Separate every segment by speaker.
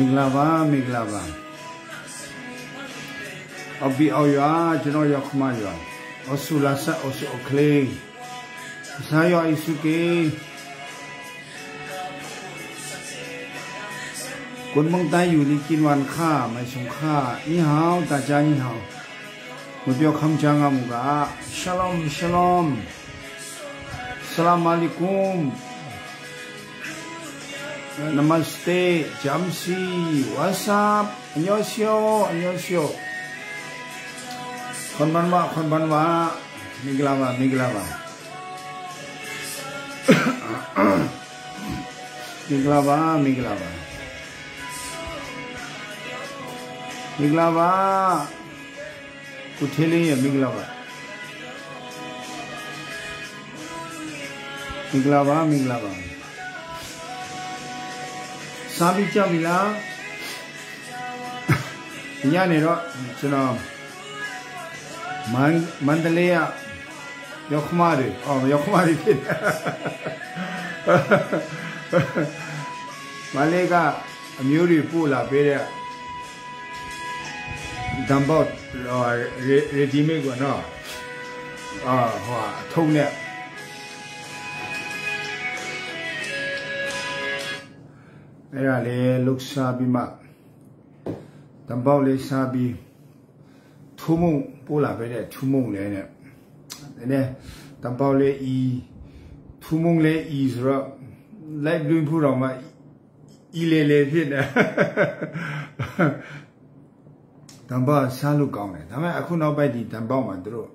Speaker 1: င်္ဂလာပါမင်္ဂလာပါအဘီအော်ရွာကျွန်တော်ရောက်ခမရွာအဆူလာဆာအဆူအကလေးစာယောအစုကေคนเมืองใต้อยู่นี่กินวันข้าไม่สงข้านี่ฮาวตาจานี่ฮาวมุเปียวคำจางามุกะชาลอมชาลอมสลามอะลัยกุม Namaste, Jamsi, Wasap, Anyosyo, Anyosyo. Konbanwa, konbanwa, miglawa, miglawa. miglawa, miglawa. Miglawa, uthili ya miglawa. Miglawa, miglawa. miglawa. စားပြီးကြောက်ပြီလားညနေတော့ကျွန်တော်မန်မန္တလေးကရောက်ခမတွေအော်ရောက်ခမတွေဖြစ်တယ်မလေးကအမျိုးတွေပို့လာပေးတဲ့ဒမ်ဘော့ရေဒီမေကနော်အာဟိုအထုံးနဲ့ အဲ့ဒါလေလုတ်စားပြီးမှတံပေါက်လေးစားပြီးထူးမုံပိုးလာပဲတဲ့ထူးမုံလေးနဲ့နည်းတံပေါက်လေးဤထူးမုံလေးဤဆိုတော့လိုက်လွင်ဖို့တော့မှဤလေလေဖြစ်နေတံပေါက်စားလို့ကောင်းတယ်ဒါပေမဲ့အခုနောက်ပိုင်းဒီတံပေါက်မှာတို့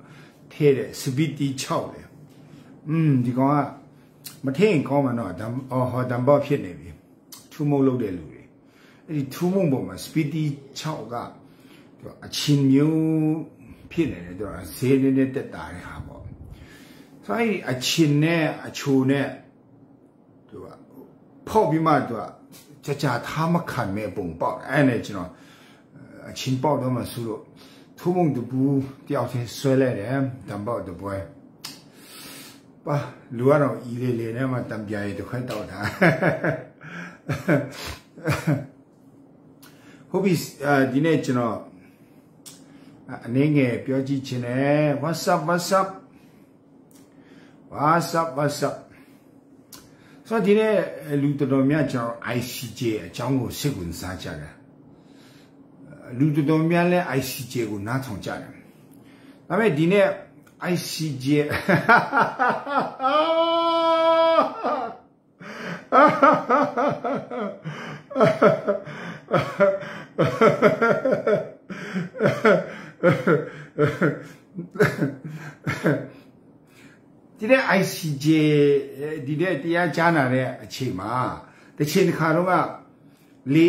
Speaker 1: ထဲတဲ့စပီတီ6လေอืมဒီကောင်ကမထင်းကောင်းမှာတော့တံအော်ဟောတံပေါက်ဖြစ်နေပြီ ထူးမုံလုပ်တဲ့လူတွေအဲ့ဒီထူးမုံပေါ်မှာ speedy 6ကသူအချင်းမျိုးဖြစ်နေတယ်သူကဈေးနေနဲ့တက်တာတဲ့ဟာပေါ့ဆိုအဲ့ဒီအချင်းနဲ့အချိုနဲ့သူကဖောက်ပြီးမှသူကကြာကြာထားမခံမဲ့ပုံပေါက်အဲ့နဲ့ကျွန်တော်အချင်းပေါက်တော့မှဆူလို့ထူးမုံတပူတယောက်ချင်းဆွဲလိုက်တယ်တံပေါက်တပွဲပါလူကတော့ဤလေးလေးနဲ့မှတံပြားရည်တစ်ခွက်တောက်တာ ဟုတ်ပြီဒီနေ့ကျွန်တော်အနေငယ်ပြောကြည့်ချင်တယ် what's up what's up what's up what's up ဆိုဒီနေ့လူတော်တော်များကျွန်တော် ICJ အကြောင်းကိုစိတ်ဝင်စားကြတယ်လူတော်တော်များလည်း ICJ ကိုနားထောင်ကြတယ်ဒါပေမဲ့ဒီနေ့ ICJ ဒီတဲ့ ICJ ဒီတဲ့တရားကြားနာတဲ့အချိန်မှာတစ်ချိန်တစ်ခါတော့ကလေ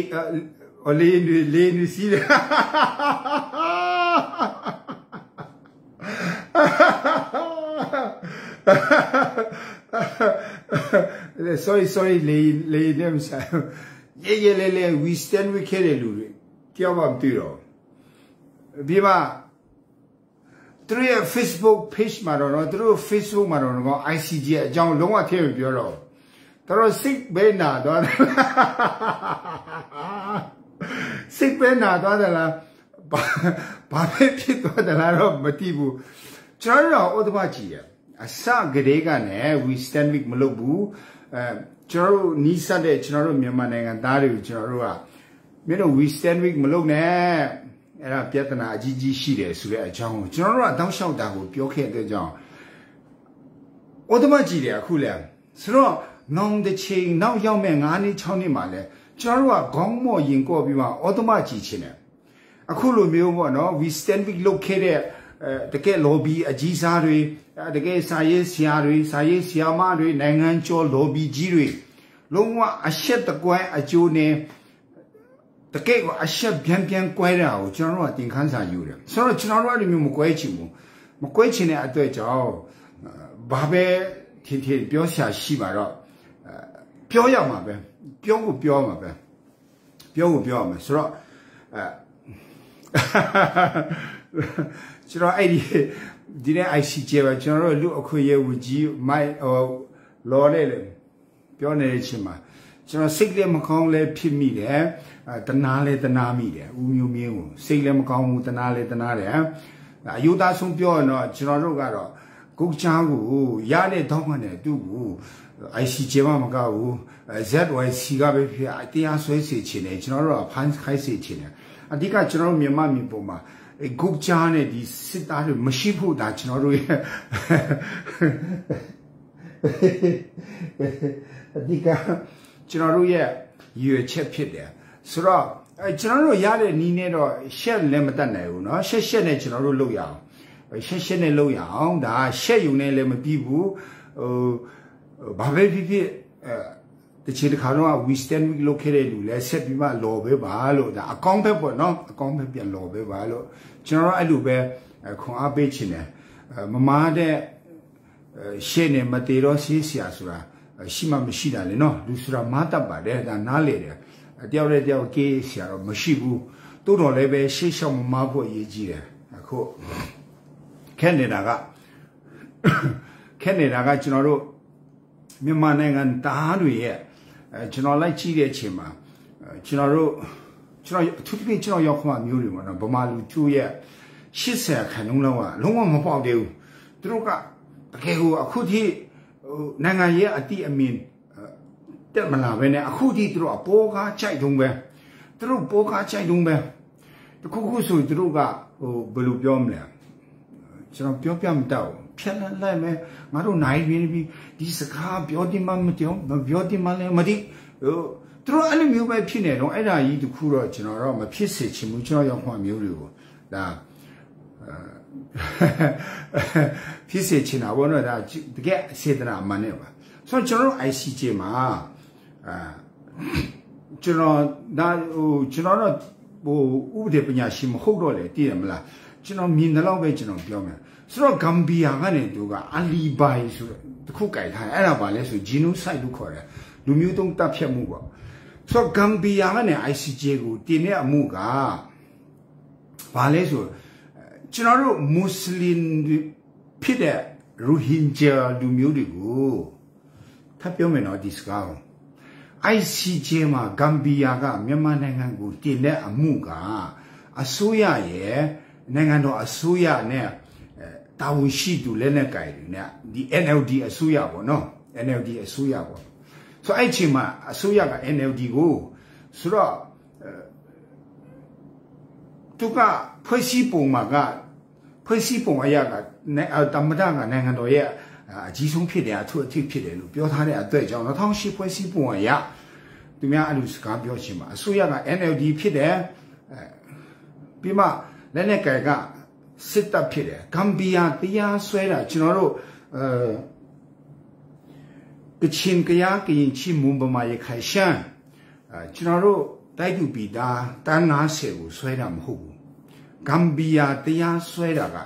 Speaker 1: အလေးနေလေးနေစီးတယ် sorry sorry လေလေနေမဆိုင်ရေရေလေလေ we stand with ခဲ့တဲ့လူတွေတယောက်မှမသိတော့ပြီးမှသူတို့ရဲ့ Facebook page မှာတော့သူတို့ Facebook မှာတော့ ICG အကြောင်းလုံးဝထည့်မပြောတော့တော်စိတ်ပဲနာသွားတယ်စိတ်ပဲနာသွားတယ်လားဘာပဲဖြစ်သွားတယ်လားတော့မသိဘူးကျွန်တော်တို့ဥဒ္ဓမကြီးရ အစကလေးကနဲ့ we stand week မလုပ်ဘူးအဲကျွန်တော်တို့နီးစပ်တဲ့ကျွန်တော်တို့မြန်မာနိုင်ငံသားတွေကိုကျွန်တော်တို့ကမင်းတို့ we stand week မလုပ်နဲ့အဲ့ဒါပြဿနာအကြီးကြီးရှိတယ်ဆိုတဲ့အကြောင်းကိုကျွန်တော်တို့ကတောင်းလျှောက်တာကိုပြောခဲ့တဲ့ကြောင်းဥဒ္ဓမကြီးတယ်အခုလဲဆိုတော့နောင်တစ်ချိန်နောက်ရောက်မဲ့9နှစ်6နှစ်မှာလဲကျွန်တော်တို့ကခေါင်းမော့ရင်ကော့ပြီးမှဥဒ္ဓမကြီးချင်းတယ်အခုလိုမျိုးပေါ့နော် we stand week လုပ်ခဲ့တဲ့အဲ တကယ် lobby အကြီးစားတွေတကယ်စာရေးဆရာတွေစာရေးဆရာမတွေနိုင်ငံကျော် lobby ကြီးတွေလုံးဝအရှက်တကွဲအကျိုးနဲ့တကယ်ကိုအရှက်ပြန်ပြန်ကွဲတာကိုကျွန်တော်တို့ကသင်ခန်းစာယူတယ်ဆိုတော့ကျွန်တော်တို့အဲ့လိုမျိုးမကွဲချင်ဘူးမကွဲချင်တဲ့အတွက်ကြောင့်ဘဘာပဲထင်ထင်ပြောရှာရှိပါတော့ပြောရမှာပဲပြောကိုပြောမှာပဲပြောကိုပြောရမှာဆိုတော့အဲ ကျွန်တော်အဲ့ဒီဒီနေ့ ICJ ပဲကျွန်တော်တို့လူအခွင့်အရေးဝကြီးမိုက်ဟိုလော်လေလေပြောနေတဲ့အချိန်မှာကျွန်တော်စိတ်လည်းမကောင်းလည်းဖြစ်မိတယ်တနာလည်းတနာမိတယ်ဦးမျိုးမျိုးကိုစိတ်လည်းမကောင်းဘူးတနာလည်းတနာတယ်အယူသားဆုံးပြောရင်တော့ကျွန်တော်တို့ကတော့ကုတ်ချားကိုရတဲ့တောင်းမှနဲ့သူ့ကို ICJ မှာမကဘူး ZYC ကပဲဖြစ်တရားဆွဲစီချင်တယ်ကျွန်တော်တို့ကဖန်ခိုင်းစီချင်တယ်အဓိကကျွန်တော်တို့မြန်မာပြည်ပေါ်မှာ အဲဂုတ်ချားနဲ့ဒီစစ်သားတွေမရှိဖို့ဒါကျွန်တော်တို့ရဲ့အဓိကကျွန်တော်တို့ရဲ့ရွေချက်ဖြစ်တယ်ဆိုတော့အဲကျွန်တော်တို့ရတဲ့နီးနဲ့တော့ရှက်လည်းမတတ်နိုင်ဘူးเนาะရှက်ရှက်နဲ့ကျွန်တော်တို့လုပ်ရအောင်ရှက်ရှက်နဲ့လုပ်ရအောင်ဒါရှက်ယူနဲ့လည်းမပြီးဘူးဟိုဘာပဲဖြစ်ဖြစ်အဲ တချီတခါတော့ we stand week လုပ်ခဲ့တဲ့လူလဲဆက်ပြီးမှလော်ပဲပါလို့ဒါအကောင့်ပဲပေါ့နော်အကောင့်ပဲပြန်လော်ပဲပါလို့ကျွန်တော်အဲ့လိုပဲခွန်အားပေးချင်တယ်မမားတဲ့ရှေ့နေမတေတော့စီးဆရာဆိုတာရှိမှမရှိတာလေနော်လူဆိုတာမားတတ်ပါတယ်ဒါနားလေတယ်တယောက်နဲ့တယောက်ကေးဆရာတော့မရှိဘူးတိုးတော်လည်းပဲရှေ့လျှောက်မမားဖို့အရေးကြီးတယ်အခုခက်နေတာကခက်နေတာကကျွန်တော်တို့မြန်မာနိုင်ငံသားတွေရဲ့ အဲကျွန်တော်လိုက်ကြည့်တဲ့အချိန်မှာကျွန်တော်တို့ကျွန်တော်အထူးသဖြင့်ကျွန်တော်ရောက်ခွင့်မျိုးတွေပေါ့နော်ဗမာလူကျိုးရဲ့80ခန်းလုံးလုံးကလုံးဝမပေါက်သေးဘူးသူတို့ကတကယ်ကိုအခုထိဟိုနိုင်ငံရဲ့အတိအမြင်တက်မလာပဲနဲ့အခုထိသူတို့အပေါ်ကားကြိုက်တုံးပဲသူတို့ပေါ်ကားကြိုက်တုံးပဲတခုခုဆိုသူတို့ကဟိုဘယ်လိုပြောမလဲကျွန်တော်ပြောပြမတော့ ဖြက်လက်လိုက်မယ်ငါတို့နိုင်ပြီပြီးဒီစကားပြောတင်မှမပြောမပြောတင်မှလည်းမသိဟိုသူတို့အဲ့လိုမျိုးပဲဖြစ်နေတော့အဲ့ဒါကြီးတခုတော့ကျွန်တော်တော့မဖြစ်စေချင်ဘူးကျွန်တော်ရောက်မှမျိုးတွေကိုဒါဖြစ်စေချင်တာဘောနော်ဒါတကယ်စေတနာမှန်နေပါဆိုတော့ကျွန်တော်တို့ ICJ မှာအာကျွန်တော်ဒါဟိုကျွန်တော်တော့ဟိုဥပဒေပညာရှင်မဟုတ်တော့လေတည်ရမလားကျွန်တော်မြင်တဲ့လောက်ပဲကျွန်တော်ပြောမယ် ဆိုတော့ဂမ်ဘီယာကနေသူကအလီဘိုင်ဆိုတခုကြိုက်ထားအဲ့ဒါပါလဲဆိုဂျီနိုဆိုက်လို့ခေါ်တယ်လူမျိုးတုံးတပ်ဖြတ်မှုပေါ့ဆိုတော့ဂမ်ဘီယာကနေ ICJ ကိုတင်တဲ့အမှုကဘာလဲဆိုကျွန်တော်တို့မွတ်စလင်ဖြစ်တဲ့ရိုဟင်ဂျာလူမျိုးတွေကိုထပ်ပြောမယ်နော်ဒီစကားကို ICJ မှာဂမ်ဘီယာကမြန်မာနိုင်ငံကိုတင်တဲ့အမှုကအစိုးရရဲ့နိုင်ငံတော်အစိုးရနဲ့ တာဝန်ရှိသူလက်နက်ကိုင်တွေနဲ့ဒီ NLD အစိုးရပေါ့နော် NLD အစိုးရပေါ့ဆိုအဲ့ချိန်မှာအစိုးရက NLD ကိုဆိုတော့သူကဖွဲ့စည်းပုံမှာကဖွဲ့စည်းပုံအရာကတမ္မဒကနိုင်ငံတော်ရဲ့အကြီးဆုံးဖြစ်တယ်အထူးအထိဖြစ်တယ်လို့ပြောထားတဲ့အတွက်ကြောင့်2008ဖွဲ့စည်းပုံအရာသူများအဲ့လိုစကားပြောချင်ပါအစိုးရက NLD ဖြစ်တယ်ပြီးမှလက်နက်ကင်က စစ်တပ်ဖြစ်တယ်ဂမ်ဘီယာတရားစွဲတာကျွန်တော်တို့အဲကချင်ကယားကရင်ချီမွန်ဗမာရခိုင်ရှမ်းအဲကျွန်တော်တို့တိုက်သူပြည်သားတန်း90ကိုစွဲတာမဟုတ်ဘူးဂမ်ဘီယာတရားစွဲတာက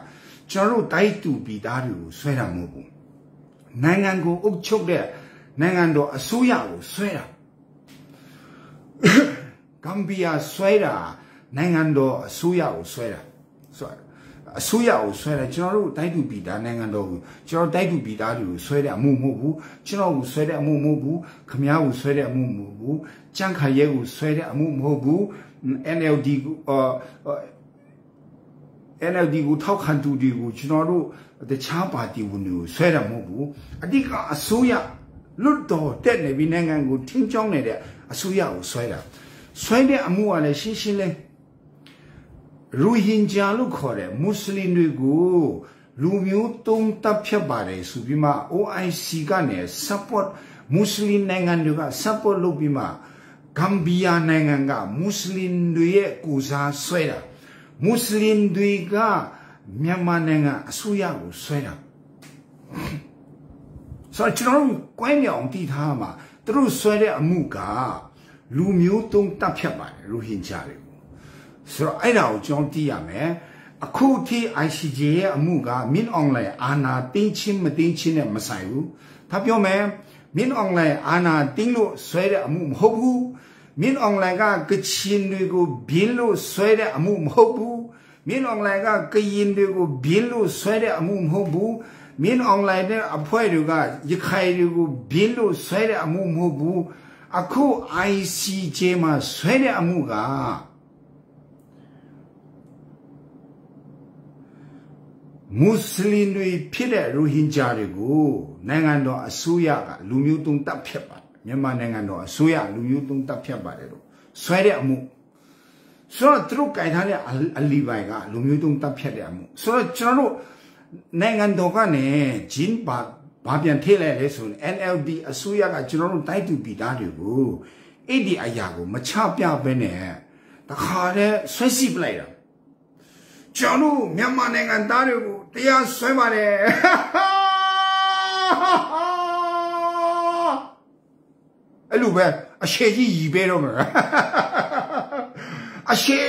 Speaker 1: ကျွန်တော်တို့တိုက်သူပြည်သားတွေကိုစွဲတာမဟုတ်ဘူးနိုင်ငံကိုအုပ်ချုပ်တဲ့နိုင်ငံတော်အစိုးရကိုဆွဲတာဂမ်ဘီယာဆွဲတာနိုင်ငံတော်အစိုးရကိုဆွဲတာဆွဲ အစိုးရကိုဆွဲတယ်ကျွန်တော်တို့တိုက်တူပြည်သားနိုင်ငံတော်ကိုကျွန်တော်တိုက်တူပြည်သားတွေကိုဆွဲတဲ့အမှုမဟုတ်ဘူးကျွန်တော်ကိုဆွဲတဲ့အမှုမဟုတ်ဘူးခမားကိုဆွဲတဲ့အမှုမဟုတ်ဘူးကြန့်ခရဲကိုဆွဲတဲ့အမှုမဟုတ်ဘူး NLD ကို NLD ကိုထောက်ခံသူတွေကိုကျွန်တော်တို့တခြားပါတီဝင်တွေကိုဆွဲတာမဟုတ်ဘူးအဓိကအစိုးရလွတ်တော်တက်နေပြီးနိုင်ငံကိုထင်းချောင်းနေတဲ့အစိုးရကိုဆွဲတာဆွဲတဲ့အမှုကလည်းရှင်းရှင်းလေး ရိုဟင်ဂျာလို့ခေါ်တဲ့မွတ်စလင်တွေကိုလူမျိုးတုံးတပ်ဖြတ်ပါတယ်ဆိုပြီးမှ OIC ကနေ support မွတ်စလင်နိုင်ငံတွေက support လုပ်ပြီးမှဂမ်ဘီယာနိုင်ငံကမွတ်စလင်တွေရဲ့ကိုစားဆွဲတာမွတ်စလင်တွေကမြန်မာနိုင်ငံအစိုးရကိုဆွဲတာဆိုတော့ကျွန်တော်တို့ကွဲမြောင်တည်ထားမှာသူတို့ဆွဲတဲ့အမှုကလူမျိုးတုံးတပ်ဖြတ်ပါတယ်ရိုဟင်ဂျာတွေကို ဆိုတော့အဲ့ဒါကိုကျွန်တော်သိရမယ်အခုထိ ICJ ရဲ့အမှုကမင်းအွန်လိုင်းအာနာတင်းချင်းမတင်းချင်းနဲ့မဆိုင်ဘူး။ဒါပြောမယ်မင်းအွန်လိုင်းအာနာတင်းလို့ဆွဲတဲ့အမှုမဟုတ်ဘူး။မင်းအွန်လိုင်းကကချင်တွေကိုဘင်းလို့ဆွဲတဲ့အမှုမဟုတ်ဘူး။မင်းအွန်လိုင်းကကရင်တွေကိုဘင်းလို့ဆွဲတဲ့အမှုမဟုတ်ဘူး။မင်းအွန်လိုင်းတဲ့အဖွဲ့တွေကရခိုင်တွေကိုဘင်းလို့ဆွဲတဲ့အမှုမဟုတ်ဘူး။အခု ICJ မှာဆွဲတဲ့အမှုက မွတ်စလင်တွေဖြစ်တဲ့ရိုဟင်ဂျာတွေကိုနိုင်ငံတော်အစိုးရကလူမျိုးတုံးတပ်ဖြတ်ပါမြန်မာနိုင်ငံတော်အစိုးရလူမျိုးတုံးတပ်ဖြတ်ပါတယ်လို့ဆွဲတဲ့အမှုဆိုတော့သူတို့ကြိုင်ထားတဲ့အလီပိုင်ကလူမျိုးတုံးတပ်ဖြတ်တဲ့အမှုဆိုတော့ကျွန်တော်တို့နိုင်ငံတော်ကနေဂျင်းပါဘာပြန်ထိလဲလဲဆိုရင် NLD အစိုးရကကျွန်တော်တို့တိုက်တူပြည်သားတွေကိုအဲ့ဒီအရာကိုမချပြဘဲနဲ့တခါတည်းဆွဲစီပလိုက်တာကျွန်တော်မြန်မာနိုင်ငံသားတွေကို တရားဆွဲပါတယ်အဲ့လိုပဲအရှိကြီးရီပေးတော့မှာအရှိ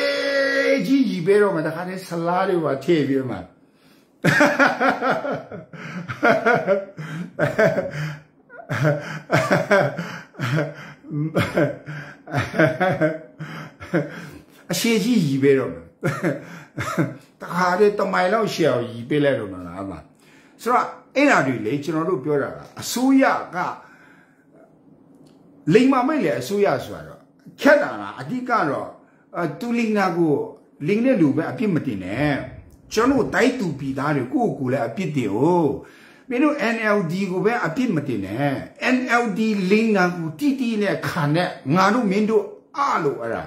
Speaker 1: ကြီးရီပေးတော့မှာတခါတည်းဆလားတွေပါထည့်ပြီးမှာအရှိကြီးရီပေးတော့မှာတခါတည်းတမိုင်လောက်ရှေ့အောင်ရီပေးလိုက်တော့မလားမဆိုတော့အဲ့ဓာတွေလေကျွန်တော်တို့ပြောတာကအစိုးရကလိမ်မာမိတ်လေအစိုးရဆိုတော့ခက်တာကအဓိကတော့တူလင်နာကိုလင်းတဲ့လူပဲအပြစ်မတင်နဲ့ကျွန်တော်တိုက်သူပြည်သားတွေကိုယ့်ကိုယ်လည်းအပြစ်တင်ဟုတ်မင်းတို့ NLD ကိုပဲအပြစ်မတင်နဲ့ NLD လင်းနာကိုတီတီနဲ့ခံတဲ့ငါတို့မင်းတို့အလို့အဲ့ဒါ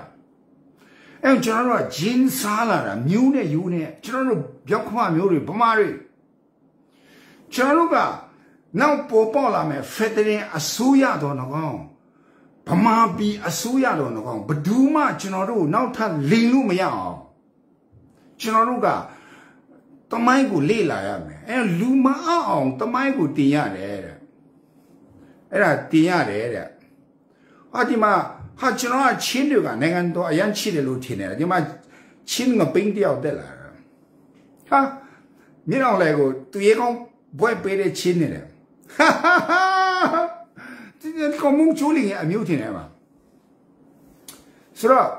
Speaker 1: အဲကျွန်တော်တို့ကဂျင်းစားလာတာမျိုးနဲ့ယူနဲ့ကျွန်တော်တို့ပြောက်ခွာမျိုးတွေဗမာတွေကျွန်တော်တို့ကနောက်ပေါ်ပေါက်လာမယ်ဖက်ဒရယ်အစိုးရတော်တော့ကောင်းဗမာပြည်အစိုးရတော်တော့ကောင်းဘဒူးမှကျွန်တော်တို့နောက်ထပ်လိန်လို့မရအောင်ကျွန်တော်တို့ကတမိုင်းကိုလေ့လာရမယ်အဲလူမအောင်တမိုင်းကိုတင်ရတယ်တဲ့အဲ့ဒါတင်ရတယ်တဲ့ဟာဒီမှာ ဟာကျွန်တော်ကချင်းတွေကနိုင်ငံတော်အရန်ချစ်တယ်လို့ထင်တယ်ဒီမှာချင်းငပိန်းတယောက်တက်လာတာဟာမြေအောင်လေကိုသူရေကောင်းဘွဲပေးတဲ့ချင်းနေတယ်ဟာဟာဟာဒီကမုံချိုးလင်းရဲ့အမျိုးထင်တယ်ပါဆိုတော့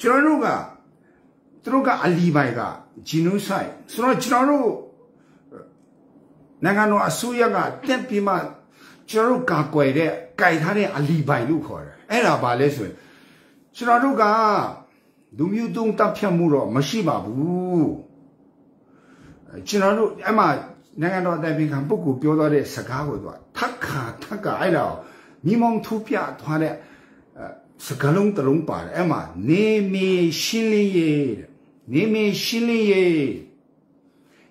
Speaker 1: ကျွန်တော်တို့ကသူတို့ကအလီပိုင်ကဂျီနိုဆိုက်ဆိုတော့ကျွန်တော်တို့နိုင်ငံတော်အစိုးရကတက်ပြီးမှကျွန်တော်တို့ကာကွယ်တဲ့ ကြိုက်ထားတဲ့အလီပိုင်လို့ခေါ်တယ်အဲ့ဒါဘာလဲဆိုရင်ကျွန်တော်တို့ကလူမျိုးတုံးတပ်ဖြတ်မှုတော့မရှိပါဘူးကျွန်တော်တို့အဲ့မှာနိုင်ငံတော်အတိုင်ပင်ခံပုဂ္ဂိုလ်ပြောသွားတဲ့စကားကိုသူကထက်ခါထက်ကအဲ့ဒါမိမောင်ထူပြသွားတဲ့စကားလုံးတစ်လုံးပါတယ်အဲ့မှာနေမီရှင်းလင်းရေးနေမီရှင်းလင်းရေး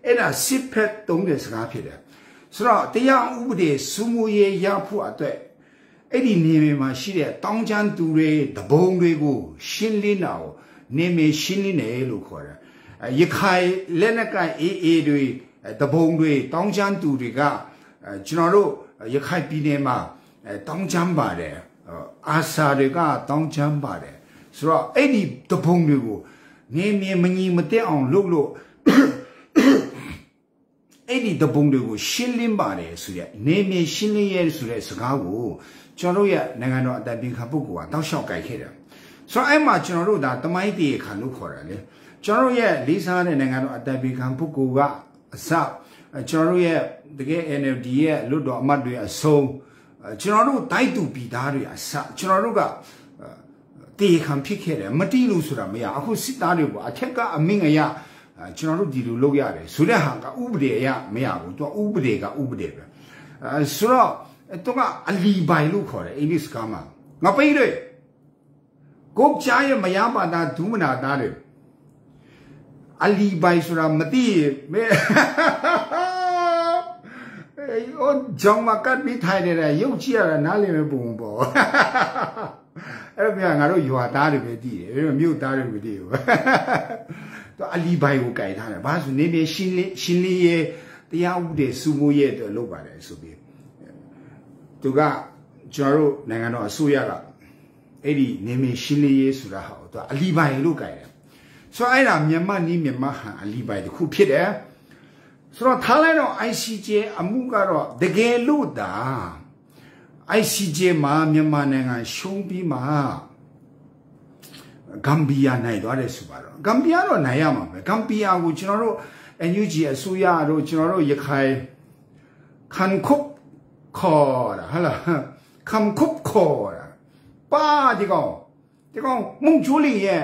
Speaker 1: အဲ့ဒါစစ်ဖက်တုံးတဲ့စကားဖြစ်တယ်ဆိုတော့တရားဥပဒေစုမှုရေးရဖို့အတွက် အဲ့ဒီနေမြေမှာရှိတဲ့တောင်းချမ်းသူတွေတဘုံတွေကိုရှင်းလင်းတာကိုနေမြေရှင်းလင်းတယ်လို့ခေါ်တယ်ရခိုင်လက်နက်ကအေးအေးတွေတဘုံတွေတောင်းချမ်းသူတွေကကျွန်တော်တို့ရခိုင်ပြည်နယ်မှာတောင်းချမ်းပါတယ်အာစာတွေကတောင်းချမ်းပါတယ်ဆိုတော့အဲ့ဒီတဘုံတွေကိုနေမြေမညီမတက်အောင်လုပ်လို့အဲ့ဒီတပုံတွေကိုရှင်းလင်းပါတယ်ဆိုရက်နေမြေရှင်းလင်းရဲဆိုတဲ့စကားကို ကျွန်တော်ရဲ့နိုင်ငံတော်အတိုင်ပင်ခံပုဂ္ဂိုလ်ကတောက်လျှောက်ကြိုက်ခဲ့တယ်ဆိုတော့အဲ့မှာကျွန်တော်တို့ဒါတမိုင်းတည်ခံလို့ခေါ်တယ်လေကျွန်တော်ရဲ့လေးစားတဲ့နိုင်ငံတော်အတိုင်ပင်ခံပုဂ္ဂိုလ်ကအစကျွန်တော်တို့ရဲ့တကယ် NLD ရဲ့လွတ်တော်အမတ်တွေအဆုံးကျွန်တော်တို့တိုက်တူပြည်သားတွေအစကျွန်တော်တို့ကတေခံဖြစ်ခဲ့တယ်မတိလို့ဆိုတာမရအခုစစ်သားတွေကအထက်ကအမင်းအရာကျွန်တော်တို့ဒီလိုလုပ်ရတယ်ဆိုတဲ့ဟာကဥပဒေအရမရဘူးသူကဥပဒေကဥပဒေပဲအဲဆိုတော့ သူကအလီပိုင်လို့ခေါ်တယ်အင်္ဂလိပ်ကမှာငါပိတ်တယ်ကိုချားရဲ့မရပါတာဒုမနာသားတယ်အလီပိုင်ဆိုတာမသိမဲအိုဂျောင်းမကတ်ပြီးထိုင်နေတယ်ရုပ်ကြည့်ရတာနားလည်မပုံပေါ့အဲ့တော့ငါတို့ရွာသားတွေပဲတည်တယ်မြို့သားတွေမတည်ဘူးသူအလီဘိုင်ကိုကြိုင်ထားတယ်ဘာလို့နေနေရှင်းလင်းရှင်းလင်းရဲ့တရားဥပဒေစုမိုးရဲ့တော့လုပ်ပါတယ်ဆိုပြီး သူကကျွန်တော်တို့နိုင်ငံတော်အစိုးရကအဲ့ဒီနေမင်းရှင်းလင်းရေးဆိုတာဟာသူအလီဘိုင်လို့ကြိုင်တယ်ဆိုတော့အဲ့ဒါမြန်မာနီးမြန်မာဟန်အလီပိုင်တစ်ခုဖြစ်တယ်ဆိုတော့ထားလိုက်တော့ ICJ အမှုကတော့တကယ်လို့တာ ICJ မှာမြန်မာနိုင်ငံရှုံးပြီးမှဂမ်ဘီယာနိုင်သွားတယ်ဆိုပါတော့ဂမ်ဘီယာတော့နိုင်ရမှာပဲဂမ်ဘီယာကိုကျွန်တော်တို့ NUG အစိုးရတို့ကျွန်တော်တို့ရခိုင်ခံခုတ် คอระฮะล่ะคำคบคอระป้าที่กองที่กองมุ่งชุลีเนี่ย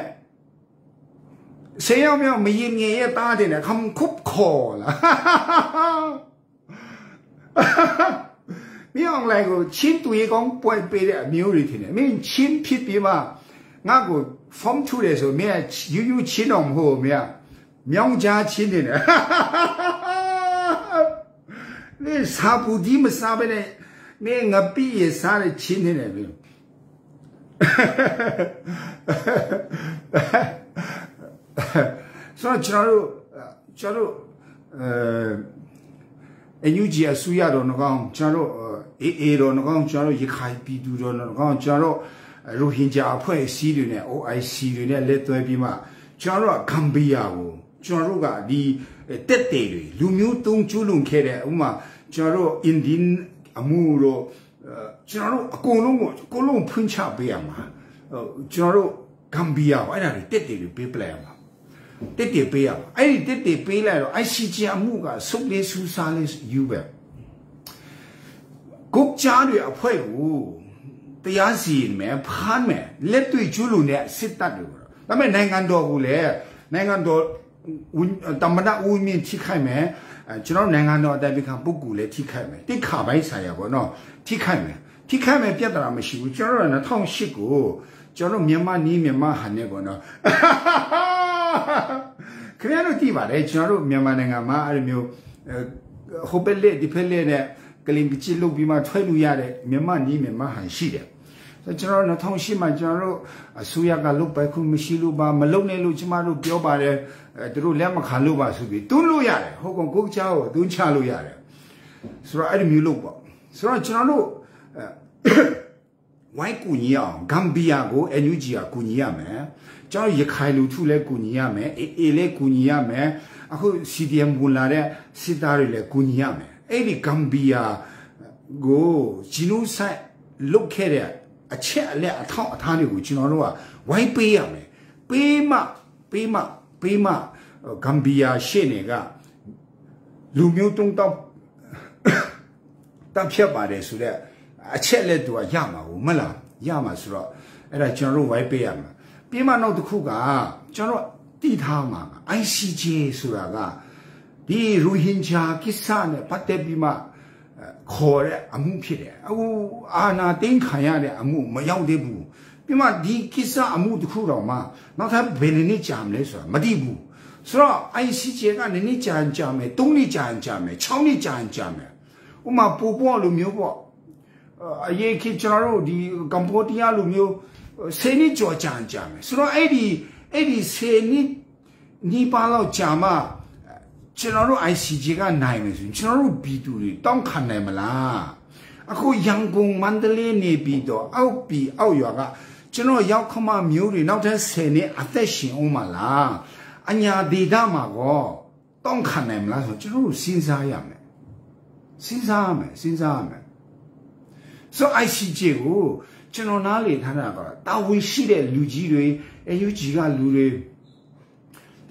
Speaker 1: เสียงเมียไม่ยินเงี้ยตาเด่นคำคบคอละမြောင်လိုက်ကိုချင်းတူရေကောင်းပွင့်ပေးတဲ့အမျိုးတွေထင်တယ်မင်းချင်းဖြစ်ပြီးမှငါ့ကို form ထူတယ်ဆိုမင်းကယူးယူးချင်းတော့မဟုတ်ဘူးမင်းကမြောင်ကြားချင်းနေတယ် 你စားပူဒီမစားပဲနဲ့မင်းငါပြည့်ရစားတဲ့ချင်းနေတယ်မင်းဆိုတော့ကျွန်တော်တို့ကျွန်တော်တို့အဲအယူဂျီအဆူရတော့ငကောင်းကျွန်တော်တို့အေးအေးတော့ငကောင်းကျွန်တော်တို့ရခိုင်ပြည်သူတော့ငကောင်းကျွန်တော်တို့ရိုဟင်ဂျာအဖွဲ့အစည်းတွေနဲ့ OIC တွေနဲ့လက်တွဲပြီးမှကျွန်တော်တို့ကဂမ်ဘီယာကို ကျွန်တော်တို့ကဒီတက်တေတွေလူမျိုးတုံးကျူးလွန်ခဲ့တဲ့ဥမာကျွန်တော်တို့အင်ဒီန်အမှုတော့ကျွန်တော်တို့အကုန်လုံးကိုအကုန်လုံးဖွင့်ချပေးရမှာကျွန်တော်တို့ဂမ်ဘီယာအဲ့ဒါတွေတက်တေတွေပေးပလိုက်ရမှာတက်တေပေးရမှာအဲ့ဒီတက်တေပေးလိုက်တော့ ICJ အမှုကစုပ်လေးစူးစားလေးယူပဲကုတ်ချားတွေအဖွဲ့ကိုတရားစီရင်မယ်ဖမ်းမယ်လက်တွေ့ကျူးလွန်တဲ့စစ်တပ်တွေဒါပေမဲ့နိုင်ငံတော်ကလည်းနိုင်ငံတော် တမနာဦးမြင့်ထိခိုက်မယ်ကျွန်တော်နိုင်ငံတော်အတိုင်ပင်ခံပုဂ္ဂိုလ်လည်းထိခိုက်မယ်တိခါပိုင်းဆိုင်ရာပေါ့နော်ထိခိုက်မယ်ထိခိုက်မယ်ပြဿနာမရှိဘူးကျွန်တော်တို့2008ကိုကျွန်တော်မြန်မာနီးမြန်မာဟန်နဲ့ပေါ့နော်ခင်ဗျားတို့ကြည့်ပါလေကျွန်တော်တို့မြန်မာနိုင်ငံမှာအဲ့လိုမျိုးဟိုပက်လက်ဒီဖက်လက်နဲ့ကလင်ပချီလုတ်ပြီးမှထွက်လို့ရတဲ့မြန်မာနီးမြန်မာဟန်ရှိတယ် ကျွန်တော်2008မှာကျွန်တော်တို့အစိုးရကလုတ်ပိုက်ခုမရှိလို့ပါမလုတ်နဲ့လို့ကျမတို့ပြောပါတယ်သူတို့လက်မခံလို့ပါဆိုပြီးတွန်းလို့ရတယ်ဟုတ်ကောင်ကိုချားကိုတွန်းချလို့ရတယ်ဆိုတော့အဲ့ဒီမျိုးလို့ပေါ့ဆိုတော့ကျွန်တော်တို့ဝိုင်းကူညီအောင်ဂမ်ဘီယာကို NUG ကကူညီရမယ်ကျွန်တော်ရခိုင်လူထုလည်းကူညီရမယ်အေအေလည်းကူညီရမယ်အခု CDM ဝင်လာတဲ့စစ်သားတွေလည်းကူညီရမယ်အဲ့ဒီဂမ်ဘီယာကိုဂျီနိုဆိုက်လုတ်ခဲ့တဲ့ အချက်အလက်အထောက်အထားတွေကိုကျွန်တော်တို့ကဝိုင်းပေးရမယ်ပေးမှပေးမှပေးမှဂမ်ဘီယာရှေ့နေကလူမျိုးတုံးတော့တပ်ဖြတ်ပါတယ်ဆိုတဲ့အချက်လက်တူကရမှာဘူးမလားရမှာဆိုတော့အဲ့ဒါကျွန်တော်တို့ဝိုင်းပေးရမှာပြီးမှနောက်တစ်ခုကကျွန်တော်တိထားမှာ ICJ ဆိုတာကဒီရူဟင်ဂျာကိစ္စနဲ့ပတ်သက်ပြီးမှ ခေါ်တဲ့အမှုဖြစ်တယ်အခုအာနာသိန်းခံရတဲ့အမှုမရောက်သေးဘူးပြီးမှဒီကိစ္စအမှုတစ်ခုတော့မှနောက်ထပ်ဘယ်နှစ်ကြာမလဲဆိုတာမသိဘူးဆိုတော့ ICJ ကနည်းနည်းကြာကြာမယ်၃နှစ်ကြာကြာမယ်၆နှစ်ကြာကြာမယ်ဥမာပိုပေါ်လိုမျိုးပေါ့အရေးခေကျွန်တော်တို့ဒီကမ္ဘောဒီးယားလိုမျိုးဆယ်နှစ်ကျော်ကြာကြာမယ်ဆိုတော့အဲ့ဒီအဲ့ဒီဆယ်နှစ်ညီပါလောက်ကြာမှ ကျွန်တော်တို့ ICJ ကနိုင်မယ်ဆိုရင်ကျွန်တော်တို့ပြည်သူတွေတောင်းခံနိုင်မလားအခုရန်ကုန်မန္တလေးနေပြီးတော့အောက်ပြည်အောက်ရွာကကျွန်တော်ရောက်ခမမျိုးတွေနောက်ထပ်10နှစ်အသက်ရှင်အောင်မလားအညာဒေတာမှာကောတောင်းခံနိုင်မလားဆိုကျွန်တော်တို့စဉ်းစားရမယ်စဉ်းစားရမယ်စဉ်းစားရမယ်ဆို ICJ ကိုကျွန်တော်နားလေထားတာကတာဝန်ရှိတဲ့လူကြီးတွေ AUG ကလူတွေ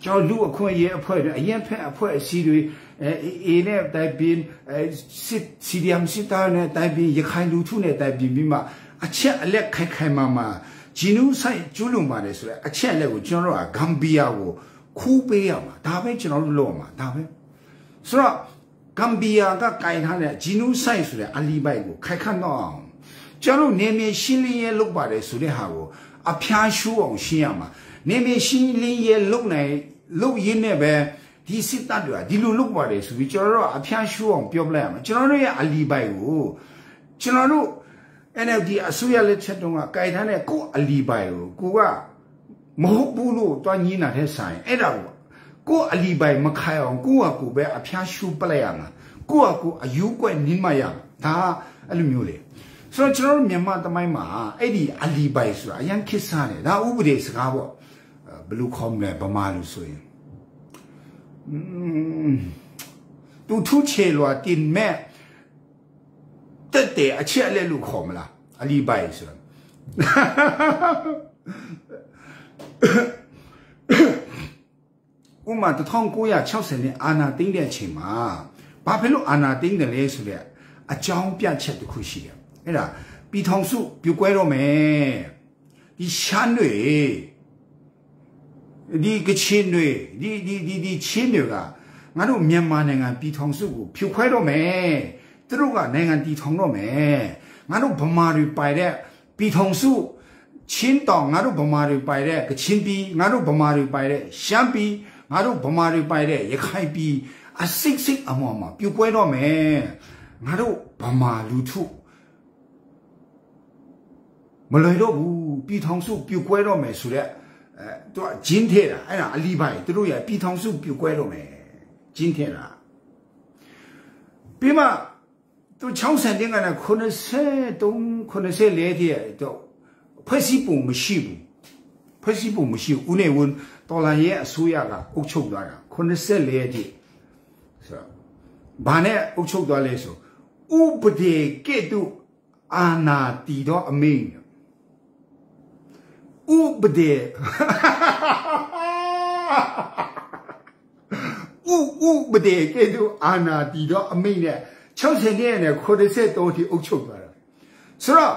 Speaker 1: ကျွန်တော်လူအခွင့်အရေးအဖွဲ့တွေအရင်ဖက်အဖွဲ့အစည်းတွေအဲအေးနဲ့တိုင်ပင်စစ်စီဒီအမ်စစ်တာနဲ့တိုင်ပင်ရခိုင်လူထုနဲ့တိုင်ပင်ပြီးမှအချက်အလက်ခိုင်ခိုင်မာမာဂျီနူဆိုင်ကျူးလွန်ပါတယ်ဆိုတော့အချက်အလက်ကိုကျွန်တော်တို့ကဂမ်ဘီယာကိုခူးပေးရမှာဒါပဲကျွန်တော်တို့လုပ်ရမှာဒါပဲဆိုတော့ဂမ်ဘီယာကကင်ထားတဲ့ဂျီနူဆိုင်ဆိုတဲ့အလီဘိုက်ကိုခိုင်ခန့်တော့အောင်ကျွန်တော်နေမြေရှင်းလင်းရဲလုပ်ပါတယ်ဆိုတဲ့ဟာကိုအဖျားရှိုးအောင်ရှင်းရမှာ နေမြေရှင်းလင်းရဲလုပ်နိုင်လုပ်ရင်းနဲ့ပဲဒီစစ်တပ်တွေကဒီလိုလုပ်ပါတယ်ဆိုပြီးကျွန်တော်တို့အဖျားရှိုးအောင်ပြောပလိုက်ရမှာကျွန်တော်တို့ရဲ့အလီဘိုက်ကိုကျွန်တော်တို့ NLD အစိုးရလက်ချက်တုန်းကကြိုက်ထားတဲ့ကိုအလီဘိုင်ကိုကိုကမဟုတ်ဘူးလို့တွားညင်းတာတဲ့ဆိုင်အဲ့ဒါကိုကိုအလီဘိုင်မခိုင်အောင်ကိုကကိုပဲအဖျားရှူပလိုက်ရမှာကိုကကိုအယူကွက်နင်းမရဒါအဲ့လိုမျိုးလေဆိုတော့ကျွန်တော်တို့မြန်မာတမိုင်းမှာအဲ့ဒီအလီဘိုင်ဆိုတာအရင်ခစ်စားတယ်ဒါဥပဒေစကားပေါ့ ဘလူခေါမလဲဗမာလူဆိုရင်อืมသူထုချေလွာတင်မဲ့တက်တဲ့အချက်လက်လူခေါမလားအလီဘိုင်ဆိုဥမာ1960年အာနာသိန်းတဲ့အချိန်မှာဘာဖြစ်လို့အာနာသိန်းတယ်လဲဆိုတဲ့အကြောင်းပြချက်တစ်ခုရှိတယ်အဲ့ဒါပြည်ထောင်စုပြိုကွဲတော့မယ်ဒီရှမ်းတွေ ဒီကချင်တွေဒီဒီဒီဒီချင်းတွေကငါတို့မြန်မာနိုင်ငံပြည်ထောင်စုကိုဖြိုခွဲတော့မယ်သူတို့ကနိုင်ငံတည်ထောင်တော့မယ်ငါတို့ဗမာတွေပိုင်တဲ့ပြည်ထောင်စုချင်းတောင်ငါတို့ဗမာတွေပိုင်တဲ့ကချင်ပြည်ငါတို့ဗမာတွေပိုင်တဲ့ရှမ်းပြည်ငါတို့ဗမာတွေပိုင်တဲ့ရခိုင်ပြည်အစိတ်စိတ်အမော်မှာပြိုကွဲတော့မယ်ငါတို့ဗမာလူထုမလွယ်တော့ဘူးပြည်ထောင်စုပြိုကွဲတော့မယ်ဆိုတဲ့ အဲသူကဂျင်းထဲတာအဲ့ဒါအလီပိုင်သူတို့ရပြည်ထောင်စုပြိုကွဲတော့မယ်ဂျင်းထဲတာပြီးမှသူ60တင်းကလည်း83 84တိတော့ဖွဲ့စည်းပုံမရှိဘူးဖွဲ့စည်းပုံမရှိဘူးဦးနေဝန်တော်လာရဲ့အစိုးရကအုပ်ချုပ်သွားတာ84တိဆိုတော့ဘာနဲ့အုပ်ချုပ်သွားလဲဆိုဥပဒေကဲ့သို့အာနာတီတော့အမိန် ဥပဒေဥဥပဒေကဲ့သို့အာနာတီတော့အမိန်နဲ့60နဲ့နဲ့83ထိအုပ်ချုပ်သွားတာဆိုတော့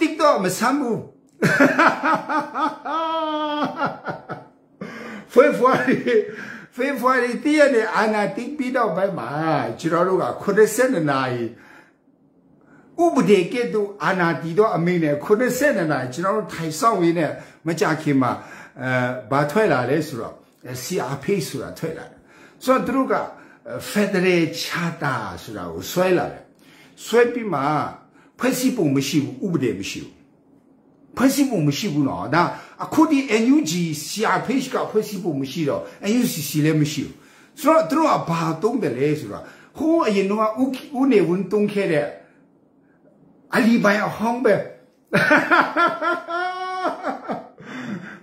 Speaker 1: TikTok မဆမ်းဘူးဖေဖော်ဝါရီဖေဖော်ဝါရီတည့်ရတဲ့အာနာတိပြီးတော့ဘက်မှာကျွန်တော်တို့က82နာရီ ဥပဒေကဲ့သို့အာနာတီတော့အမိနဲ့82နာရီကျွန်တော်တို့ထိုင်ဆောင်ရင်းနဲ့မကြခင်မှာအဲဘာထွက်လာလဲဆိုတော့ CRP ဆိုတာထွက်လာတယ်ဆိုတော့သူတို့က Federal Charter ဆိုတာကိုဆွဲလာတယ်ဆွဲပြီးမှဖွဲ့စည်းပုံမရှိဘူးဥပဒေမရှိဘူးဖွဲ့စည်းပုံမရှိဘူးနော်ဒါအခုဒီ NUG CRPH ကဖွဲ့စည်းပုံမရှိတော့ NUCC လည်းမရှိဘူးဆိုတော့သူတို့ကဘာတုံးတယ်လဲဆိုတော့ဟိုးအရင်တော့ဥဦးနေဝန်တုံးခဲ့တဲ့ အလီဘိုင်အဟောင်းပဲ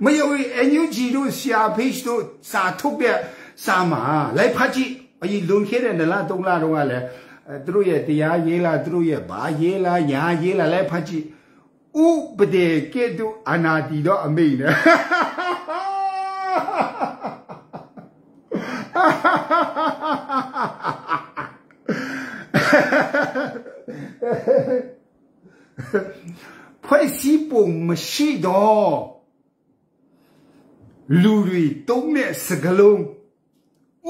Speaker 1: မယို NUG တို့ CRPH တို့စာထုတ်တဲ့စာမှာလိုက်ဖတ်ကြည့်အရင်လွန်ခဲ့တဲ့နလားသုံးလားတော့ကလည်းသူတို့ရဲ့တရားရေးလားသူတို့ရဲ့ဘာရေးလားညာရေးလားလိုက်ဖတ်ကြည့်ဥပဒေကဲ့သို့အနာတီတော့အမိန်နဲ့ ဖွဲ့စည်းပုံမရှိတော့လူတွေတုံးတဲ့စကလုံး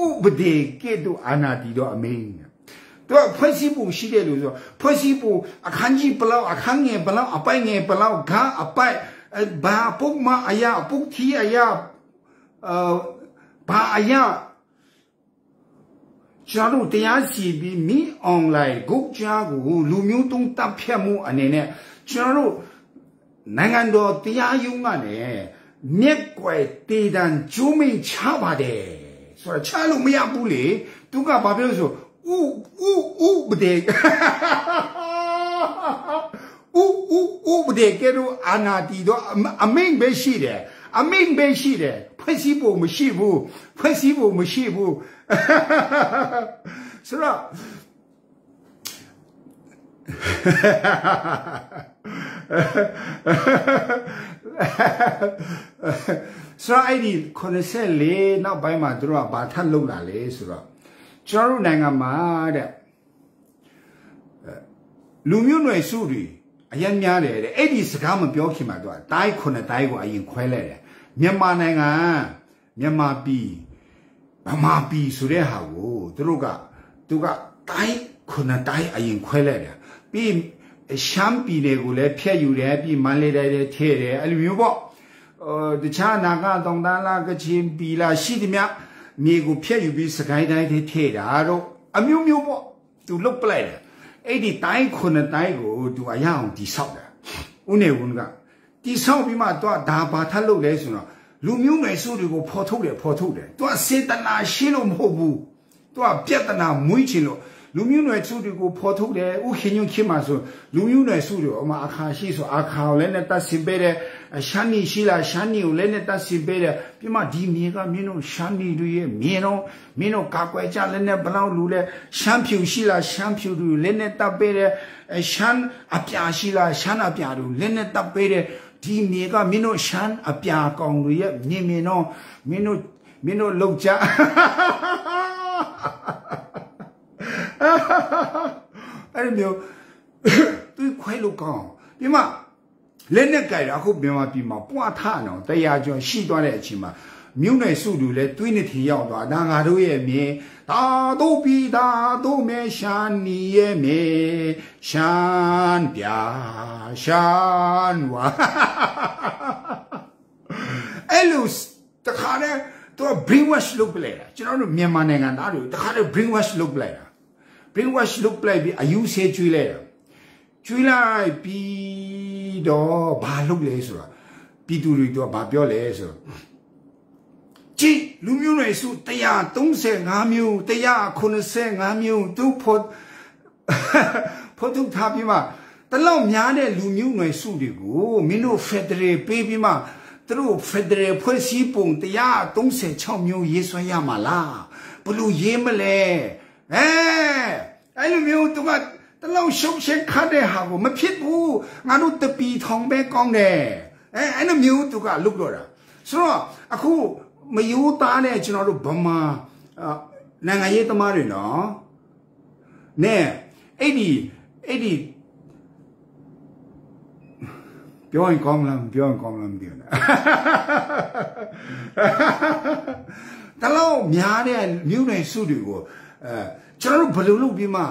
Speaker 1: ဥပဒေကဲ့သို့အနာတီတော့အမိန်တော့ဖွဲ့စည်းပုံရှိတယ်လို့ဆိုဖွဲ့စည်းပုံအခန်းကြီးဘလောက်အခန်းငယ်ဘလောက်အပိုင်ငယ်ဘလောက်ခါအပိုင်ဘာပုတ်မအရာပုတ်ထီအရာအာဘာအရာ ကျွန်တော်တရားစီပြီးမိအွန်လိုင်းဂုတ်ကြားကိုလူမျိုးတုံးတပ်ဖြတ်မှုအနေနဲ့ကျွန်တော်နိုင်ငံတော်တရားရုံးကနေမြက်ွယ်တေတံကျိုးမိန်ချပါတယ်ဆိုတော့ချလို့မရဘူးလေသူကဘာပြောဆိုဥဥဥပဒေဥဥဥပဒေကဲတော့အာနာတီတော့အမိန်ပဲရှိတယ် အမိန်ပဲရှိတယ်ဖွဲ့စည်းဖို့မရှိဘူးဖွဲ့စည်းဖို့မရှိဘူးဆိုတော့ဆိုတော့အဲ့ဒီ84နောက်ပိုင်းမှာတို့ကဘာထပ်လုပ်လာလဲဆိုတော့ကျွန်တော်တို့နိုင်ငံမှာတဲ့လူမျိုးနွယ်စုတွေ အရင်များတယ်တဲ့အဲ့ဒီစကားမပြောခင်မှာသူကတိုင်းခုနှစ်တိုင်းကိုအရင်ခွဲလိုက်တယ်မြန်မာနိုင်ငံမြန်မာပြည်ဗမာပြည်ဆိုတဲ့ဟာကိုသူတို့ကသူကတိုင်းခုနှစ်တိုင်းအရင်ခွဲလိုက်တယ်ပြီးရှမ်းပြည်နယ်ကိုလည်းဖျက်ယူတယ်ပြီးမန္တလေးတိုင်းလည်းထည့်တယ်အဲ့လိုမျိုးပေါ့ဟိုတခြားနာဂတောင်တန်းလားကချင်ပြည်လားရှိသည်များမြေကိုဖျက်ယူပြီးစကိုင်းတိုင်းထဲထည့်တာတော့အမျိုးမျိုးပေါ့သူလုတ်ပလိုက်တယ် အဲ့ဒီတိုင်းခုနှစ်တိုင်းကိုသူအရအောင်တိဆောက်တယ်ဦးနေဝန်ကတိဆောက်ပြီးမှတော့ဒါဘာထပ်လုပ်လဲဆိုတော့လူမျိုးငယ်စုတွေကိုဖော်ထုတ်တယ်ဖော်ထုတ်တယ်သူကစေတနာရှင်းလို့မဟုတ်ဘူးသူကပြဿနာမွေးချင်လို့လူမျိုးနွယ်စုတွေကိုဖော်ထုတ်တယ်ဥခင်ညွန့်ခင်မှာဆိုလူမျိုးနွယ်စုတွေအမအခါရှိဆိုအခါကိုလည်းနဲ့တတ်စင်ပေးတယ် ရှမ်းနီရှိလားရှမ်းနီကိုလည်းနဲ့တတ်စင်ပေးတယ်ပြီးမှဒီမြေကမင်းတို့ရှမ်းနီတွေရဲ့မြေတော့မင်းတို့ကာကွယ်ကြလည်းနဲ့ဘလောက်လူလဲရှမ်းဖြူရှိလားရှမ်းဖြူတွေလည်းနဲ့တတ်ပေးတယ်ရှမ်းအပြာရှိလားရှမ်းအပြာတွေလည်းနဲ့တတ်ပေးတယ်ဒီမြေကမင်းတို့ရှမ်းအပြာကောင်တွေရဲ့မြေမြေတော့မင်းတို့မင်းတို့လောက်ကြအဲ့မျိုးသူခွဲလို့ကောင်းပြီးမှ လက်နဲ့ကြိုက်တာအခုမြန်မာပြည်မှာပွားထအောင်တရားကျော်ရှိသွားတဲ့အချိန်မှာမြို့နယ်စုလူလဲတွင်းနှစ်ထီရောက်သွားဒါငါတို့ရဲ့မြေဒါတို့ပြီးဒါတို့မဲရှာနီရဲ့မြေရှမ်းပြရှမ်းဝါအဲ့လိုတခါနဲ့သူက bring wash လုပ်ပလိုက်တာကျွန်တော်တို့မြန်မာနိုင်ငံသားတွေတခါနဲ့ bring wash လုပ်ပလိုက်တာ bring wash လုပ်ပလိုက်ပြီးအယူဆေးကျွေးလိုက်တာ ကျွေးလိုက်ပြီးတော့ဘာလုပ်လဲဆိုတော့ပြည်သူတွေတော့ဘာပြောလဲဆိုတော့ကြည်လူမျိုးတွေစု135မျိုး185မျိုးသူဖို့ဖို့သူထားပြီးမှတလောက်များတဲ့လူမျိုးနွယ်စုတွေကိုမင်းတို့ဖက်ဒရယ်ပေးပြီးမှသူတို့ဖက်ဒရယ်ဖွဲ့စည်းပုံ136မျိုးရေးဆွဲရမှာလားဘလို့ရေးမလဲအဲအဲ့လိုမျိုးသူက တလောက်ရှုပ်ရှက်ခတ်တဲ့ဟာကိုမဖြစ်ဘူးငါတို့တပီထောင်ပဲကောင်းတယ်အဲအဲ့လိုမျိုးသူကလုတ်တော့တာဆိုတော့အခုမယိုးသားတဲ့ကျွန်တော်တို့ဗမာနိုင်ငံရေးသမားတွေနော်နဲ့အဲ့ဒီအဲ့ဒီပြောရင်ကောင်းလားပြောရင်ကောင်းလားမသိဘူးတလောက်များတဲ့မြို့နယ်စုတွေကိုအဲကျွန်တော်တို့ဘယ်လိုလုပ်ပြီးမှ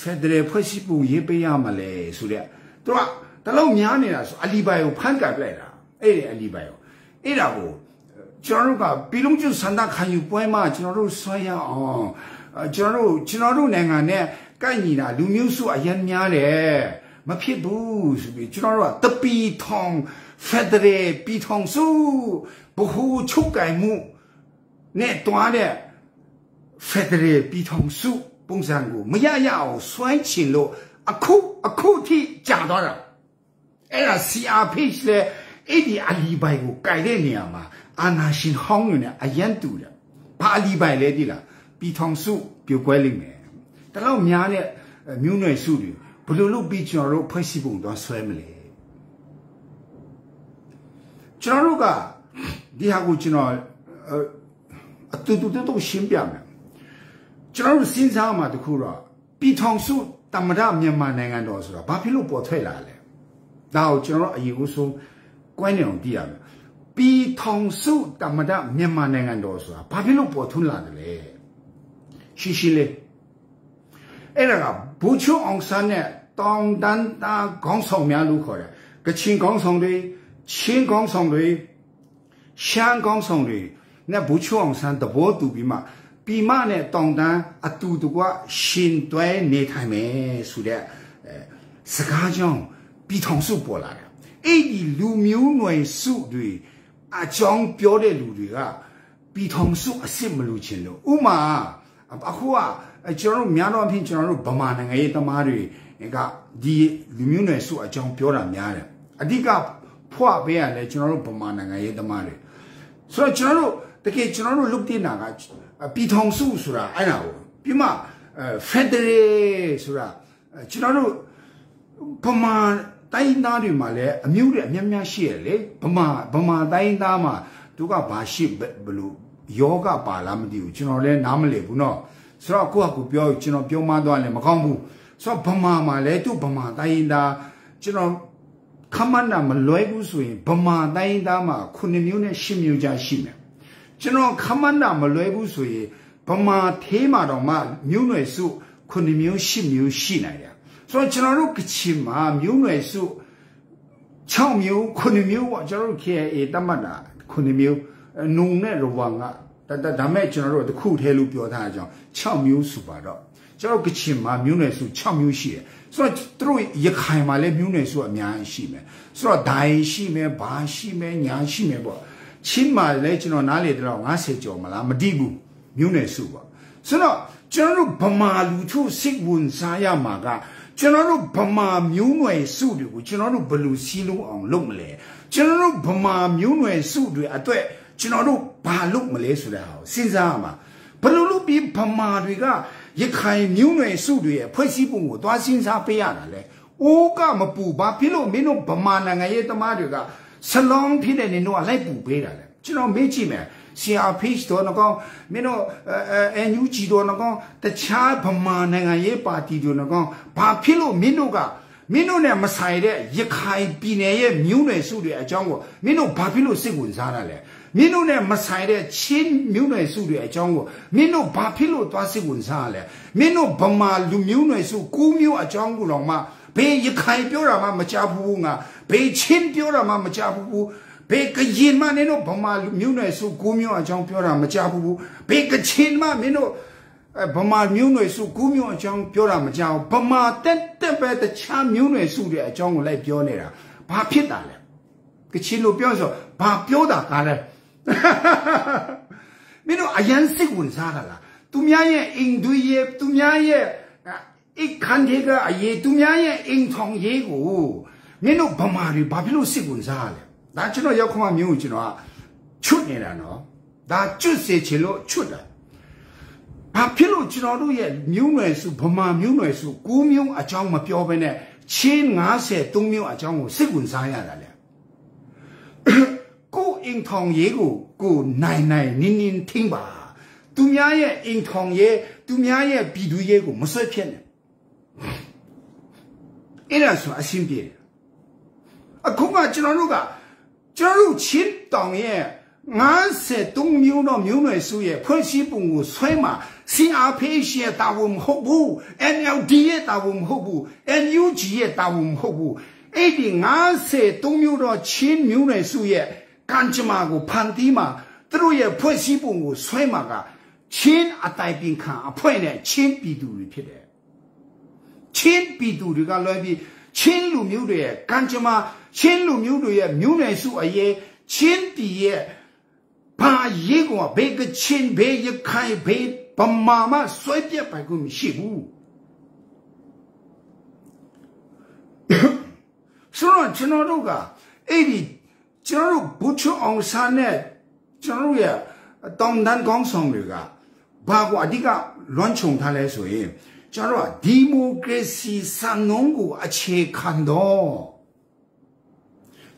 Speaker 1: ဖက်ဒရယ်ဖွဲ့စည်းပုံရေးပေးရမလဲဆိုတဲ့သူကတလောက်များနေတာဆိုအလီဘိုင်ကိုဖန်ကပ်လိုက်တာအဲ့ဒီအလီဘိုင်ကိုအဲ့ဒါကိုကျွန်တော်တို့ကပြည်လုံးကျွဆန္ဒခံယူပွဲမှာကျွန်တော်တို့ဆွဲရအောင်ကျွန်တော်တို့ကျွန်တော်တို့နိုင်ငံနဲ့ကိုက်ညီတာလူမျိုးစုအရင်များတယ်မဖြစ်ဘူးဆိုပြီးကျွန်တော်တို့ကတပီထောင်ဖက်ဒရယ်ပြည်ထောင်စုဘ ഹു ချုပ်ကင်မှုနဲ့တွားတဲ့ဖက်ဒရယ်ပြည်ထောင်စု ပုံစံကိုမရရအောင်စွမ်းချင်လို့အခုအခုထိကြာသွားတာအဲ့ဒါ CRPH လေအဲ့ဒီအလီဘိုင်ကိုကြိုက်တဲ့နေရာမှာအာနာရှင်ဟောင်းနေအရန်တူတယ်ဘာအလီဘိုင်လဲဒီလားပြည်ထောင်စုပြိုကွဲလိမ့်မယ်တလောက်များတဲ့မြို့နယ်စုတွေဘယ်လိုလုပ်ပြီးကျွန်တော်တို့ဖွဲ့စည်းပုံတော့ဆွဲမလဲကျွန်တော်တို့ကဒီဟာကိုကျွန်တော်အတူတူတူရှင်းပြမယ် ကျွန်တော်တို့စဉ်းစားမှတခုတော့ပြည်ထောင်စုတမရမြန်မာနိုင်ငံတော်ဆိုတာဘာဖြစ်လို့ပေါ်ထွက်လာလဲဒါကိုကျွန်တော်အရင်ဦးဆုံးကွဲနေအောင်သိရမယ်ပြည်ထောင်စုတမရမြန်မာနိုင်ငံတော်ဆိုတာဘာဖြစ်လို့ပေါ်ထွန်းလာတယ်လဲရှိရှိလေးအဲ့ဒါကဘူချုံအောင်ဆန်းနဲ့တောင်တန်းတာခေါင်းဆောင်များလို့ခေါ်တယ်ကချင်ခေါင်းဆောင်တွေချင်းခေါင်းဆောင်တွေရှမ်းခေါင်းဆောင်တွေနဲ့ဘူချုံအောင်ဆန်းတဘောတူပြီးမှ ပြည်မနဲ့တောင်တန်းအတူတကွရှင်တွဲနေထိုင်မယ်ဆိုတဲ့စကားကြောင့်ပြည်ထောင်စုပေါ်လာတယ်အဲ့ဒီလူမျိုးနွယ်စုတွေအကြောင်းပြောတဲ့လူတွေကပြည်ထောင်စုအစ်စ်မလို့ခြင်းလို့ဥမာအခုကကျွန်တော်တို့များတော့အဖြစ်ကျွန်တော်တို့ဗမာနိုင်ငံရေးသမားတွေကဒီလူမျိုးနွယ်စုအကြောင်းပြောတာများတယ်အဓိကဖွာပေးရလဲကျွန်တော်တို့ဗမာနိုင်ငံရေးသမားတွေဆိုတော့ကျွန်တော်တို့တကယ်ကျွန်တော်တို့လုပ်တင်တာက ပြည်ထောင်စုဆိုတာအဲ့ဒါကိုပြီးမှဖက်ဒရယ်ဆိုတာကျွန်တော်တို့ဗမာတိုင်းသားတွေမှာလည်းအမျိုးတွေအများများရှိရလေဗမာဗမာတိုင်းသားမှာသူကဘာရှိဘလို့ယောဂပါလားမသိဘူးကျွန်တော်လည်းနားမလည်ဘူးเนาะဆိုတော့ကိုကကိုပြောကျွန်တော်ပြောမှတော့လည်းမကောင်းဘူးဆိုတော့ဗမာမှာလည်းသူဗမာတိုင်းသားကျွန်တော်ခမန်းတာမလွဲဘူးဆိုရင်ဗမာတိုင်းသားမှာ9မျိုးနဲ့10မျိုးကြာရှိမယ် ကျွန်တော်ခမန်းတာမလွဲဘူးဆိုရင်ဗမာသေးမှာတော့မှမျိုးနွယ်စု9မျိုး10မျိုးရှိနိုင်တယ်ဆိုတော့ကျွန်တော်တို့ကချင်မှာမျိုးနွယ်စု6မျိုး9မျိုးပေါ့ကျွန်တော်တို့ KA တတ်မှတ်တာ9မျိုးနုံနဲ့ရဝါကဒါဒါမဲ့ကျွန်တော်တို့တခုထဲလို့ပြောထားကြအောင်6မျိုးစုပါတော့ကျွန်တော်ကချင်မှာမျိုးနွယ်စု6မျိုးရှိတယ်ဆိုတော့သူတို့ရခိုင်မှာလည်းမျိုးနွယ်စုအများကြီးရှိမယ်ဆိုတော့ဒိုင်ရှိမယ်ဘာရှိမယ်ညာရှိမယ်ပေါ့ ချင်းမှာလည်းကျွန်တော်နားလေတော့90ကျော်မလားမတိဘူးမျိုးနွယ်စုပေါ့ဆိုတော့ကျွန်တော်တို့ဗမာလူထုစိတ်ဝင်စားရမှာကကျွန်တော်တို့ဗမာမျိုးနွယ်စုတွေကိုကျွန်တော်တို့ဘယ်လိုစီးလုံးအောင်လုပ်မလဲကျွန်တော်တို့ဗမာမျိုးနွယ်စုတွေအတွက်ကျွန်တော်တို့ဘာလုပ်မလဲဆိုတာကိုစဉ်းစားရမှာဘယ်လိုလုပ်ပြီးဗမာတွေကရခိုင်မျိုးနွယ်စုတွေရဲ့ဖွဲ့စည်းပုံကိုသွားစဉ်းစားပေးရတာလဲအိုးကမပူဘာဖြစ်လို့မင်းတို့ဗမာနိုင်ငံရဲ့တမားတွေက ဆလောင်းဖြစ်တဲ့နေတော့လိုက်ပူပေးတာလဲကျွန်တော်မေးကြည့်မယ် CRPH တော့ငကောမင်းတို့အဲ NUG တော့ငကောတခြားဗမာနိုင်ငံရေးပါတီတို့ငကောဘာဖြစ်လို့မင်းတို့ကမင်းတို့နဲ့မဆိုင်တဲ့ရခိုင်ပြည်နယ်ရဲ့မြို့နယ်စုတွေအကြောင်းကိုမင်းတို့ဘာဖြစ်လို့စိတ်ဝင်စားတာလဲမင်းတို့နဲ့မဆိုင်တဲ့ချင်းမြို့နယ်စုတွေအကြောင်းကိုမင်းတို့ဘာဖြစ်လို့သွားစိတ်ဝင်စားရလဲမင်းတို့ဗမာလူမျိုးနယ်စုကူးမျိုးအကြောင်းကိုတော့မှ ဘေးရခိုင်ပြောတာမှမကြဘူးငါဘေးချင်းပြောတာမှမကြဘူးဘေကရင်မနင်တို့ဗမာမျိုးနွယ်စုကိုမျိုးအကြောင်းပြောတာမကြဘူးဘေကချင်းမမင်းတို့ဗမာမျိုးနွယ်စုကိုမျိုးအကြောင်းပြောတာမကြဘူးဗမာတက်တက်ပဲတခြားမျိုးနွယ်စုတွေအကြောင်းကိုလိုက်ပြောနေတာဘာဖြစ်တာလဲကချင်းလို့ပြောဆိုဘာပြောတာကလဲမင်းတို့အရန် အိမ်တွေရဲ့သူများရဲ့အိခန်ဒီကအရေးသူများရဲ့အိမ်ထောင်ရေးကိုမင်းတို့ဗမာတွေဘာဖြစ်လို့စိတ်ဝင်စားရလဲဒါကျွန်တော်ရောက်ခမမျိုးကိုကျွန်တော်ကချွတ်နေတာနော်ဒါကျွတ်စေချင်လို့ချွတ်တာဘာဖြစ်လို့ကျွန်တော်တို့ရဲ့မျိုးနွယ်စုဗမာမျိုးနွယ်စု၉မျိုးအကြောင်းမပြောဘဲနဲ့ချင်း53မျိုးအကြောင်းကိုစိတ်ဝင်စားရတာလေကိုအင်ထောင်ရေးကိုကိုနိုင်နိုင်နင်းနင်းထင်းပါသူများရဲ့အင်ထောင်ရေးသူများရဲ့ပြည်သူရေးကိုမဆွဲဖြစ်နဲ့ အဲ့ဒါဆိုအရှင်းပြေအခုကကျွန်တော်တို့ကကျွန်တော်တို့ချင်းတောင်ရဲ့53မျိုးတော့မျိုးနွယ်စုရဲ့ဖွဲ့စည်းပုံကိုဆွဲမှာ CRPH ရဲ့တာဝန်မဟုတ်ဘူး NLD ရဲ့တာဝန်မဟုတ်ဘူး NUG ရဲ့တာဝန်မဟုတ်ဘူးအဲ့ဒီ53မျိုးတော့ချင်းမျိုးနွယ်စုရဲ့ကံကြမ္မာကိုဖန်တီးမှာသူတို့ရဲ့ဖွဲ့စည်းပုံကိုဆွဲမှာကချင်းအတိုင်ပင်ခံအဖွဲ့နဲ့ချင်းပြည်သူတွေဖြစ်တယ် ချင်းပြည်သူတွေကလွဲပြီးချင်းလူမျိုးတွေရဲ့ကံကြမ္မာချင်းလူမျိုးတွေရဲ့မျိုးနွယ်စုအရေးချင်းပြည်ရဲ့ဘာရေးကောဘေကချင်းဘေရခိုင်ဘေဗမာမဆွဲပြက်ပိုင်ကိုမရှိဘူးဆိုတော့ကျွန်တော်တို့ကအဲ့ဒီကျွန်တော်တို့ဘူချွန်အောင်ဆာနဲ့ကျွန်တော်တို့ရဲ့တောင်တန်းကောင်းဆောင်တွေကဘာကိုအဓိကလွှမ်းခြုံထားလဲဆိုရင် ကျွန်တော်တို့ကဒီမိုကရေစီစံနှုန်းကိုအခြေခံတော့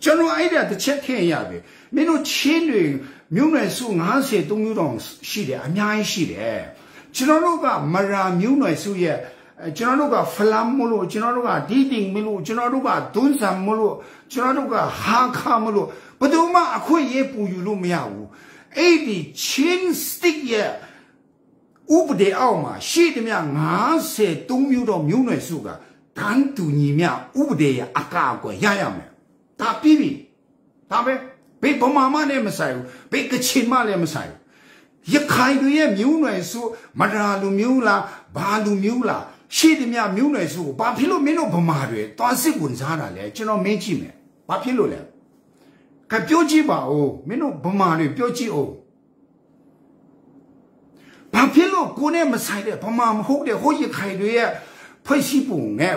Speaker 1: ကျွန်တော်အဲ့ဒါတစ်ချက်ထည့်ရပြီမင်းတို့ချင်းတွေမြို့နယ်စု53မြို့တောင်ရှိတယ်အများကြီးရှိတယ်ကျွန်တော်တို့ကမရာမြို့နယ်စုရဲ့ကျွန်တော်တို့ကဖလမ်မလို့ကျွန်တော်တို့ကဒီတင်မလို့ကျွန်တော်တို့ကဒွန်းဆန်မလို့ကျွန်တော်တို့ကဟာခါမလို့ဘယ်သူမှအခွင့်အရေးပူယူလို့မရဘူးအဲ့ဒီချင်းစတစ်ရဲ့ ဥပဒေအောက်မှာရှိသမျှ53မျိုးတော့မျိုးနွယ်စုကတန်းတူညီမျှဥပဒေရဲ့အကာအကွယ်ရရမယ်ဒါပြီးပြီဒါပဲဘေးဗမာမနဲ့မဆိုင်ဘူးဘေးကချင်မလည်းမဆိုင်ဘူးရခိုင်တွေရဲ့မျိုးနွယ်စုမဒရာလူမျိုးလားဘာလူမျိုးလားရှိသမျှမျိုးနွယ်စုကိုဘာဖြစ်လို့မင်းတို့ဗမာတွေသွားစစ်ဝင်စားတာလဲကျွန်တော်မင်းကြည့်မယ်ဘာဖြစ်လို့လဲကပြောကြည့်ပါဦးမင်းတို့ဗမာတွေပြောကြည့်အောင် ဘာဖြစ်လို့ကိုနဲ့မဆိုင်တဲ့ဗမာမဟုတ်တဲ့ဟိုရခိုင်တွေရဲ့ဖွဲ့စည်းပုံနဲ့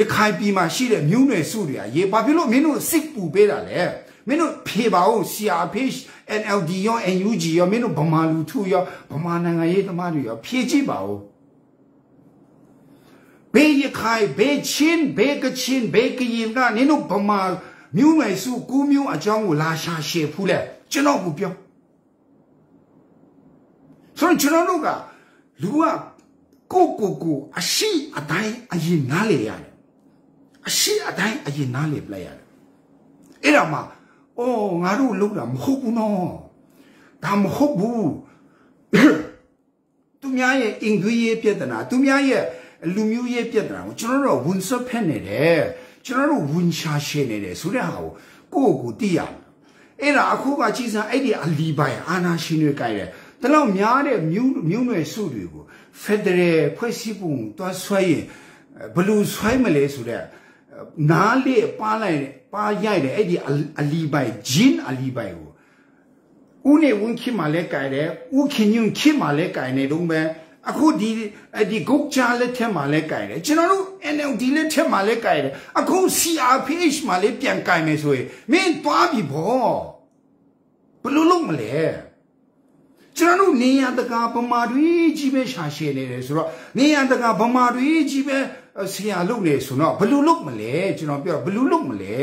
Speaker 1: ရခိုင်ပြည်မှာရှိတဲ့မျိုးနွယ်စုတွေကရေဘာဖြစ်လို့မင်းတို့စစ်ပူပေးတာလဲမင်းတို့ဖြေပါဦး CRPH NLD ရော NUG ရောမင်းတို့ဗမာလူထုရောဗမာနိုင်ငံရေးသမားတွေရောဖြေကြည့်ပါဦးဘေးရခိုင်ဘေးချင်းဘေးကချင်းဘေးကရင်ကနင်တို့ဗမာမျိုးနွယ်စုကူးမျိုးအကြောင်းကိုလာရှာရှည်ဖူးလဲကျွန်တော်ကိုပြော ဆိုတော့ကျွန်တော်တို့ကလူကကိုကိုကိုအရှိအတိုင်းအရင်နားလေရတယ်အရှိအတိုင်းအရင်နားလေပလိုက်ရတယ်အဲ့ဒါမှအော်ငါတို့လောက်တာမဟုတ်ဘူးနော်ဒါမဟုတ်ဘူးသူများရဲ့အင်္ဂွေးရေးပြဿနာသူများရဲ့လူမျိုးရေးပြဿနာကိုကျွန်တော်တို့ဝန်ဆက်ဖက်နေတယ်ကျွန်တော်တို့ဝန်ရှာရှင်းနေတယ်ဆိုတဲ့ဟာကိုကိုယ့်ကိုသိရမယ်အဲ့ဒါအခုကကြည်စံအဲ့ဒီအလီပိုင်အာနာရှင်တွေကြိုက်တယ် တလောက်များတဲ့မြို့မြို့နယ်စုတွေကိုဖက်ဒရယ်ဖွဲ့စည်းပုံတွားဆွဲရင်ဘလူဆွဲမလဲဆိုတော့နားလေပါလိုက်ပါရိုက်တယ်အဲ့ဒီအလီပိုင်ဂျင်းအလီပိုင်ကိုဦးနေဝင်းခင်မှလည်းကြိုက်တယ်ဦးခင်ညွန့်ခင်မှလည်းကြိုက်နေတော့ပဲအခုဒီဒီဂုတ်ချလက်ထက်မှာလဲကြိုင်တယ်ကျွန်တော်တို့ NLD လက်ထက်မှာလဲကြိုင်တယ်အခု CRPH မှာလဲပြန်ကြိုင်မယ်ဆိုရင်မင်းသွားပြီဘောဘယ်လိုလုပ်မလဲ ကျွန်တော်တို့နေရတကာဗမာတွေကြီးပဲရှာရှည်နေတယ်ဆိုတော့နေရတကာဗမာတွေကြီးပဲဆရာလုပ်နေဆိုတော့ဘယ်လိုလုပ်မလဲကျွန်တော်ပြောဘယ်လိုလုပ်မလဲ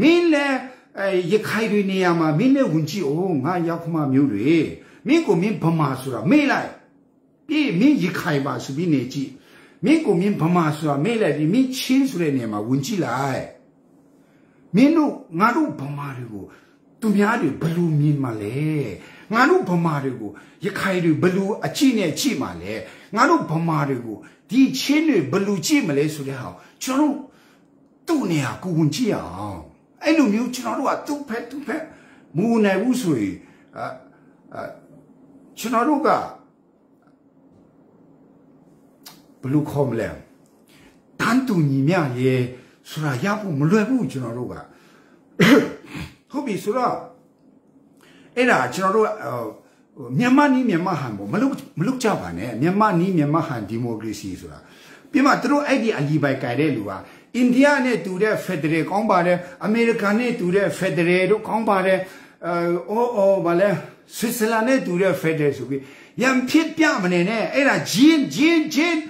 Speaker 1: မင်းလည်းအဲရခိုင်တွေနေရာမှာမင်းလည်းဝင်ကြည့်အောင်ငါရောက်ခမမျိုးတွေမင်းကိုမင်းဗမာဆိုတာမေ့လိုက်ပြေးမင်းရခိုင်ပါဆိုပြီးနေကြည့်မင်းကိုမင်းဗမာဆိုတာမေ့လိုက်ဒီမင်းချင်းဆိုတဲ့နေရာမှာဝင်ကြည့်လိုက်မင်းတို့ငါတို့ဗမာတွေကိုသူများတွေဘယ်လိုမြင်မှလဲ ငါတို့ဗမာတွေကိုရခိုင်တွေဘယ်လိုအကြည့်နဲ့ကြည့်မှလဲငါတို့ဗမာတွေကိုဒီချင်းတွေဘယ်လိုကြည့်မလဲဆိုတဲ့ဟာကျွန်တော်တို့သူ့နေရာကိုဝင်ကြည့်အောင်အဲ့လိုမျိုးကျွန်တော်တို့ကသူ့ဖက်သူ့ဖက်မူနိုင်ဘူးဆိုရင်အကျွန်တော်တို့ကဘလူခေါ်မလဲတန်တူညီမြရဲ့ဆိုတာရဖို့မလွယ်ဘူးကျွန်တော်တို့ကဟုတ်ပြီဆိုတော့ အဲ့ဒါကျွန်တော်တို့မြန်မာနီးမြန်မာဟန်ပေါ့မလုပ်မလုပ်ကြပါနဲ့မြန်မာနီးမြန်မာဟန်ဒီမိုကရေစီဆိုတာပြီးမှသူတို့အဲ့ဒီအလီပိုင်ကြိုင်တဲ့လူကအိန္ဒိယနဲ့တူတဲ့ဖက်ဒရယ်ကောင်းပါတယ်အမေရိကန်နဲ့တူတဲ့ဖက်ဒရယ်တို့ကောင်းပါတယ်အဲအိုးအိုးဗာလဲဆွစ်ဇာလန်နဲ့တူတဲ့ဖက်ဒရယ်ဆိုပြီးရံဖြစ်ပြမနေနဲ့အဲ့ဒါဂျင်းဂျင်းဂျင်း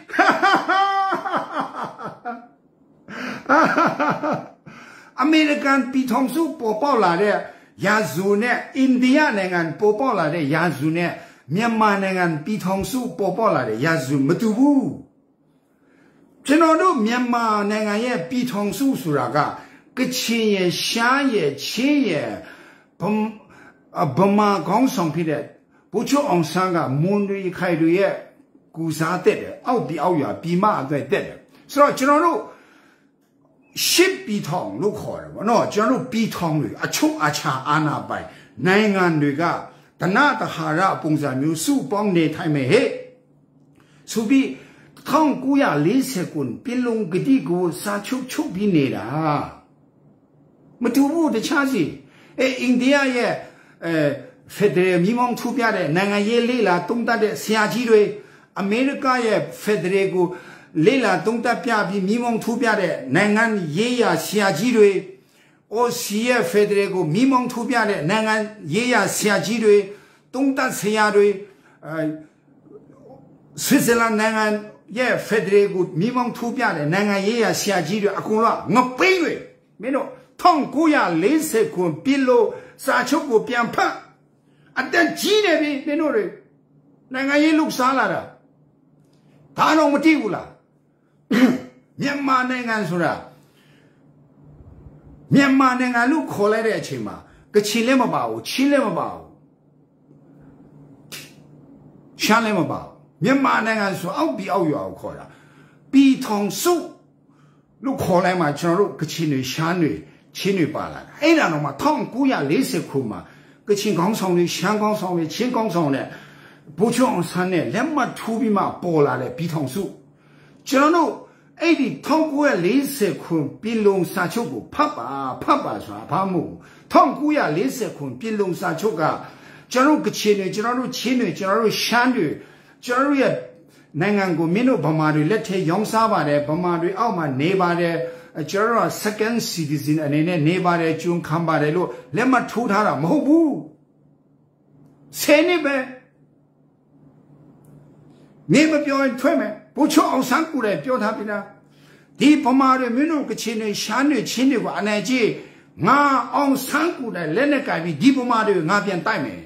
Speaker 1: အမေရိကန်ပြည်ထောင်စုပေါ်ပေါက်လာတဲ့ ရာဇူနဲ့အိန္ဒိယနိုင်ငံပေါ်ပေါက်လာတဲ့ရာဇူနဲ့မြန်မာနိုင်ငံပြည်ထောင်စုပေါ်ပေါက်လာတဲ့ရာဇူမတူဘူးကျွန်တော်တို့မြန်မာနိုင်ငံရဲ့ပြည်ထောင်စုဆိုတာကကချင်ရဲ့ရှားရဲ့ချင်းရဲ့ဗမာကောင်းဆောင်ဖြစ်တဲ့ဘုချုအောင်ဆန်းကမွန်တွေခိုင်တွေရဲ့ကူစားတဲ့တယ်အောက်ဒီအောက်ရွာပြည်မအတွက်တဲ့တယ်ဆိုတော့ကျွန်တော်တို့ ရှစ်ပြည်ထောင်လို့ခေါ်တယ်ဗောနော်ကျွန်တော်တို့ပြည်ထောင်တွေအချုပ်အချာအာဏာပိုင်နိုင်ငံတွေကတဏတဟာရပုံစံမျိုးစုပေါင်းနေထိုင်မယ်ဟဲ့ဆိုပြီး1940ခုပြည်လုံးဂတိကိုစာချုပ်ချုပ်ပြီးနေတာမတူဘူးတခြားစီအဲအိန္ဒိယရဲ့အဲဖက်ဒရယ်မိမောင်းထူပြတဲ့နိုင်ငံရေးလေးလာတုံးတက်တဲ့ဆရာကြီးတွေအမေရိကရဲ့ဖက်ဒရယ်ကို လေးလာတုံးတက်ပြပြီးမိမောင်းထူပြတဲ့နိုင်ငံရေးရာဆရာကြီးတွေ OCF ဖက်ဒရယ်ကိုမိမောင်းထူပြတဲ့နိုင်ငံရေးရာဆရာကြီးတွေတုံးတက်ဆရာတွေအဲဆွစ်ဇာလန်နိုင်ငံရဲ့ဖက်ဒရယ်ကိုမိမောင်းထူပြတဲ့နိုင်ငံရေးရာဆရာကြီးတွေအကုန်လုံးငပိန်းတွေမင်းတို့1940ခုပြည်လို့စာချုပ်ကိုပြန်ဖတ်အတက်ကြီးနေပြီမင်းတို့တွေနိုင်ငံရေးလှုပ်ရှားလာတာဒါတော့မသိဘူးလား မြန်မာနိုင်ငံဆိုတာမြန်မာနိုင်ငံလို့ခေါ်လိုက်တဲ့အချိန်မှာကချင်လည်းမပါဘူးချင်းလည်းမပါဘူးရှမ်းလည်းမပါဘူးမြန်မာနိုင်ငံဆိုအောက်ပြီးအောက်ရွာကိုခေါ်တာပြည်ထောင်စုလို့ခေါ်လိုက်မှကျွန်တော်တို့ကချင်တွေရှမ်းတွေချင်းတွေပါလာတာအဲ့ဒါတော့မှ1940ခုမှာကချင်ကောင်းဆောင်တွေရှမ်းကောင်းဆောင်တွေချင်းကောင်းဆောင်တွေဘိုးချုံအောင်ဆန်းနဲ့လက်မှတ်ထိုးပြီးမှပေါ်လာတဲ့ပြည်ထောင်စု ကျွန်တော်တို့အဲ့ဒီ1940ခုပြည်လုံစာချုပ်ကိုဖတ်ပါဖတ်ပါဆိုတာဘာမို့1940ခုပြည်လုံစာချုပ်ကကျွန်တော်တို့ကချင်တွေကျွန်တော်တို့ချင်းတွေကျွန်တော်တို့ရှမ်းတွေကျွန်တော်တို့ရဲ့နိုင်ငံကိုမင်းတို့ဗမာတွေလက်ထဲရောင်းစားပါတယ်ဗမာတွေအောက်မှာနေပါတယ်ကျွန်တော်တို့ second citizen အနေနဲ့နေပါတယ်ကျွန်းခံပါတယ်လို့လက်မှတ်ထိုးထားတာမဟုတ်ဘူးဆယ်နှစ်ပဲနေမပြောရင်ထွက်မယ် ဘုချောအောင်ဆန်းကူတယ်ပြောထားပြီလားဒီဗမာတွေမင်းတို့ကချင်တွေရှားတွေချင်းတွေကိုအနိုင်ကြီးငါအောင်ဆန်းကူတယ်လက်နဲ့ကင်ပြီးဒီဗမာတွေငါပြန်တိုက်မယ်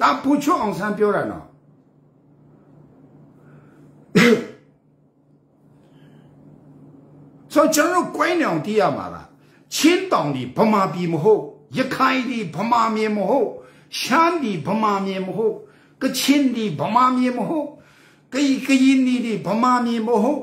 Speaker 1: ဒါဘုချောအောင်ဆန်းပြောတာနော်ဆိုကျွန်တော်ကွိုင်းနေအောင်တည်ရမှာလားချင်းတောင်ဒီဗမာပြည်မဟုတ်ရခိုင်ဒီဗမာမြေမဟုတ်ရှမ်းဒီဗမာမြေမဟုတ်ကချင်ဒီဗမာမြေမဟုတ် ကီကရင်ဒီဗမာမြေမဟုတ်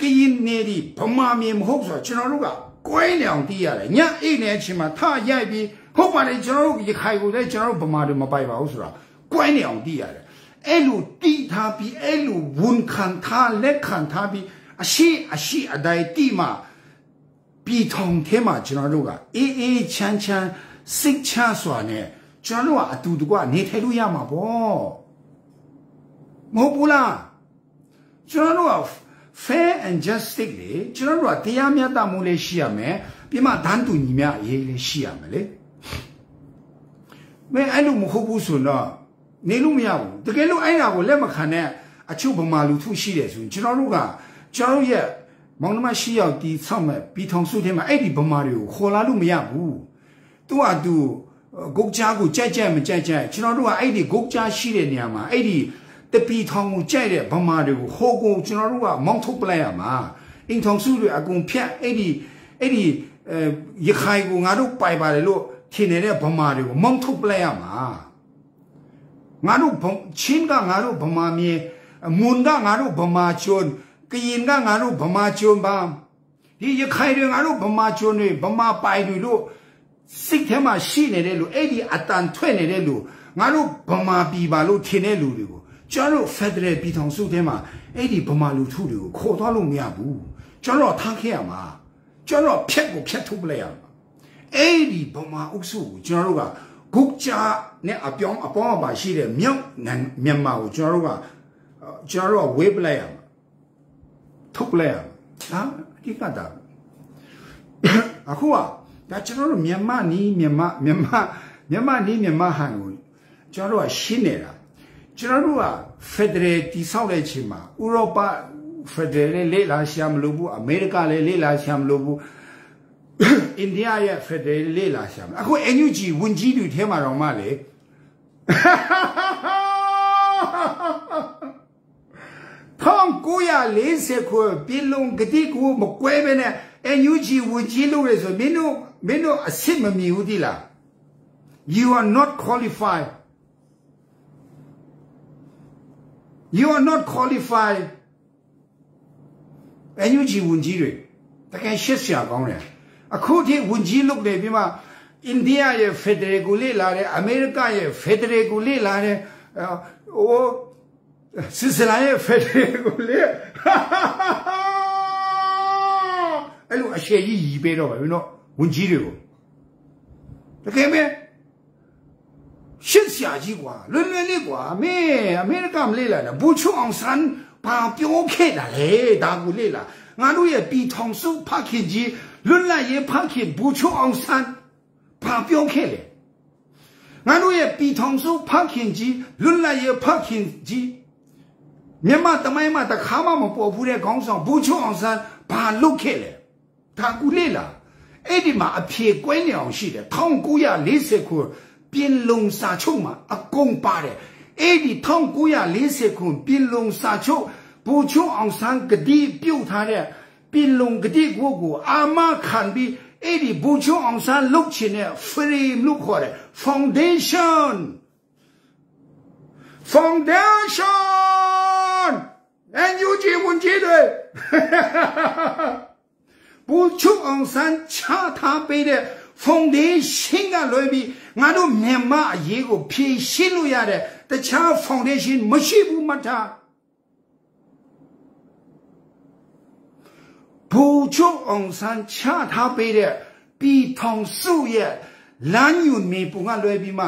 Speaker 1: ကရင်နေဒီဗမာမြေမဟုတ်ဆိုတော့ကျွန်တော်တို့ကကွိုင်းနေအောင်တည်ရတယ်ညအိတ်နေအချိန်မှာထရိုက်ပြီးဟုတ်ပါတယ်ကျွန်တော်တို့ရခိုင်ကိုလည်းကျွန်တော်တို့ဗမာတွေမပိုက်ပါဘူးဆိုတော့ကွိုင်းနေအောင်တည်ရတယ်အဲ့လိုတီးထားပြီးအဲ့လိုဝန်ခံထားလက်ခံထားပြီးအရှိအရှိအတိုင်းတိမှပြည်ထောင်ထဲမှာကျွန်တော်တို့ကအေးအေးချမ်းချမ်းစိတ်ချစွာနဲ့ကျွန်တော်တို့ကအတူတကွနေထိုင်လို့ရမှာပေါ့ မမဟုတ်ဘူးလားကျွန်တော်တို့က fair and justice လေကျွန်တော်တို့ကတရားမျှတမှုလေးရှိရမယ်ပြီးမှဒန်းတူညီမျှအရေးလေးရှိရမယ်လေမင်းအဲ့လိုမဟုတ်ဘူးဆိုတော့နေလို့မရဘူးတကယ်လို့အဲ့ဒါကိုလက်မခံတဲ့အချုပ်ဗမာလူထုရှိတယ်ဆိုရင်ကျွန်တော်တို့ကကျွန်တော်ရဲ့မောင်နှမရှိရောက်တီးဆောက်မဲ့ပြီးထောင်စုထဲမှာအဲ့ဒီဗမာတွေကိုခေါ်လာလို့မရဘူးသူကသူဂုတ်ချားကိုကြိုက်ကြိုက်မကြိုက်ကြိုက်ကျွန်တော်တို့ကအဲ့ဒီဂုတ်ချားရှိတဲ့နေရာမှာအဲ့ဒီ တပီထောင်ကိုကြိုက်တဲ့ဗမာတွေကိုဟိုကုန်ကျွန်တော်တို့ကမောင်းထုတ်ပလိုက်ရမှာအင်ထောင်စုတွေအကုန်ဖြတ်အဲ့ဒီအဲ့ဒီအဲရခိုင်ကိုငါတို့ပိုင်ပါတယ်လို့ထင်နေတဲ့ဗမာတွေကိုမောင်းထုတ်ပလိုက်ရမှာငါတို့ချင်းကငါတို့ဗမာမြေမွန်ကငါတို့ဗမာကျွန်းကရင်ကငါတို့ဗမာကျွန်းပါဒီရခိုင်တွေငါတို့ဗမာကျွန်းတွေဗမာပိုင်တွေလို့စိတ်ထဲမှာရှိနေတဲ့လူအဲ့ဒီအတန်ထွက်နေတဲ့လူငါတို့ဗမာပြည်ပါလို့ထင်တဲ့လူတွေကို ကျွန်တော်ဖက်ဒရယ်ပြည်ထောင်စုထဲမှာအဲ့ဒီဗမာလူထုတွေကိုခေါ်သွားလို့မရဘူးကျွန်တော်ထားခဲ့ရမှာကျွန်တော်ဖြက်ကိုဖြက်ထုတ်ပလိုက်ရမှာအဲ့ဒီဗမာအုပ်စုကိုကျွန်တော်တို့ကဂုတ်ကြနဲ့အပြောင်းအပေါင်းအပါရှိတဲ့မြောက်မြန်မာကိုကျွန်တော်တို့ကကျွန်တော်တို့ကဝေးပလိုက်ရမှာထုတ်ပလိုက်ရမှာဒါအဓိကတာအခုကဒါကျွန်တော်တို့မြန်မာနီးမြန်မာမြန်မာမြန်မာနီးမြန်မာဟန်ကိုကျွန်တော်တို့ကရှင်းနေတာ ကျွန်တော်တို့ကဖက်ဒရယ်တိဆောက်တဲ့အချိန်မှာဥရောပဖက်ဒရယ်လေးလေ့လာရှာမလို့ဘူးအမေရိကလည်းလေ့လာရှာမလို့ဘူးအိန္ဒိယရဲ့ဖက်ဒရယ်လေ့လာရှာမအခု NUG ဝန်ကြီးတွေထဲမှာတော့မှလေ1940ခုပြည်လုံးဂတိကိုမကွဲပဲနဲ့ NUG ဝန်ကြီးလို့ရဆိုမင်းတို့မင်းတို့အစ်စ်မမြင်ဘူးဒီလား you are not qualified you are not qualified အန်ယူဂျီဝန်ကြီးတွေတကယ်ရှစ်ဆရာကောင်းတယ်အခုထိဝန်ကြီးလုပ်တယ်ပြီးမှအိန္ဒိယရဲ့ဖက်ဒရယ်ကိုလေ့လာတယ်အမေရိကရဲ့ဖက်ဒရယ်ကိုလေ့လာတယ်ဟိုစစ်စလာရဲ့ဖက်ဒရယ်ကိုလေ့အဲ့လိုအရှေ့ကြီးရီပေးတော့ပဲနော်ဝန်ကြီးတွေကိုတကယ်ပဲ ရှစ်ဆရာကြီးကွာလွယ်လွယ်လေးကွာမင်းအမေရိကမလေးလာဘူးချုံအောင်ဆန်းဘာပြောခဲ့တာလဲဒါကိုလေလာငါတို့ရဲ့ပြည်ထောင်စုဖခင်ကြီးလွတ်လပ်ရေးဖခင်ဘူချုံအောင်ဆန်းဘာပြောခဲ့လဲငါတို့ရဲ့ပြည်ထောင်စုဖခင်ကြီးလွတ်လပ်ရေးဖခင်ကြီးမြန်မာတမိုင်းမှာတခါမှမပေါ်ဘူးတဲ့ခေါင်းဆောင်ဘူချုံအောင်ဆန်းဘာလုပ်ခဲ့လဲဒါကူလေလာအဲ့ဒီမှာအဖြေကွဲနေအောင်ရှိတယ်1940ခု ပြင်လုံစာချုပ်မှာအကုန်ပါတယ်အဲ့ဒီ1940ခုပြင်လုံစာချုပ်ဘူချုံအောင်ဆန်းဂတိပြုတ်ထားတဲ့ပြင်လုံဂတိကိုကိုအာမခံပြီးအဲ့ဒီဘူချုံအောင်ဆန်းလုတ်ချင်တဲ့ frame လို့ခေါ်တယ် foundation foundation အန်ယူဂျီဝန်ကြီးတွေဘူချုံအောင်ဆန်းချထားပေးတဲ့ foundation ကလွယ်ပြီး ငါတို့မြန်မာအရေးကိုဖြည့်ရှင်းလို့ရတဲ့တခြား foundation မရှိဘူးမထားဘူချုံအောင်ဆန်းချထားပေးတဲ့ပြည်ထောင်စုရဲ့လမ်းညွန်မြေပုံကလွယ်ပြီးမှ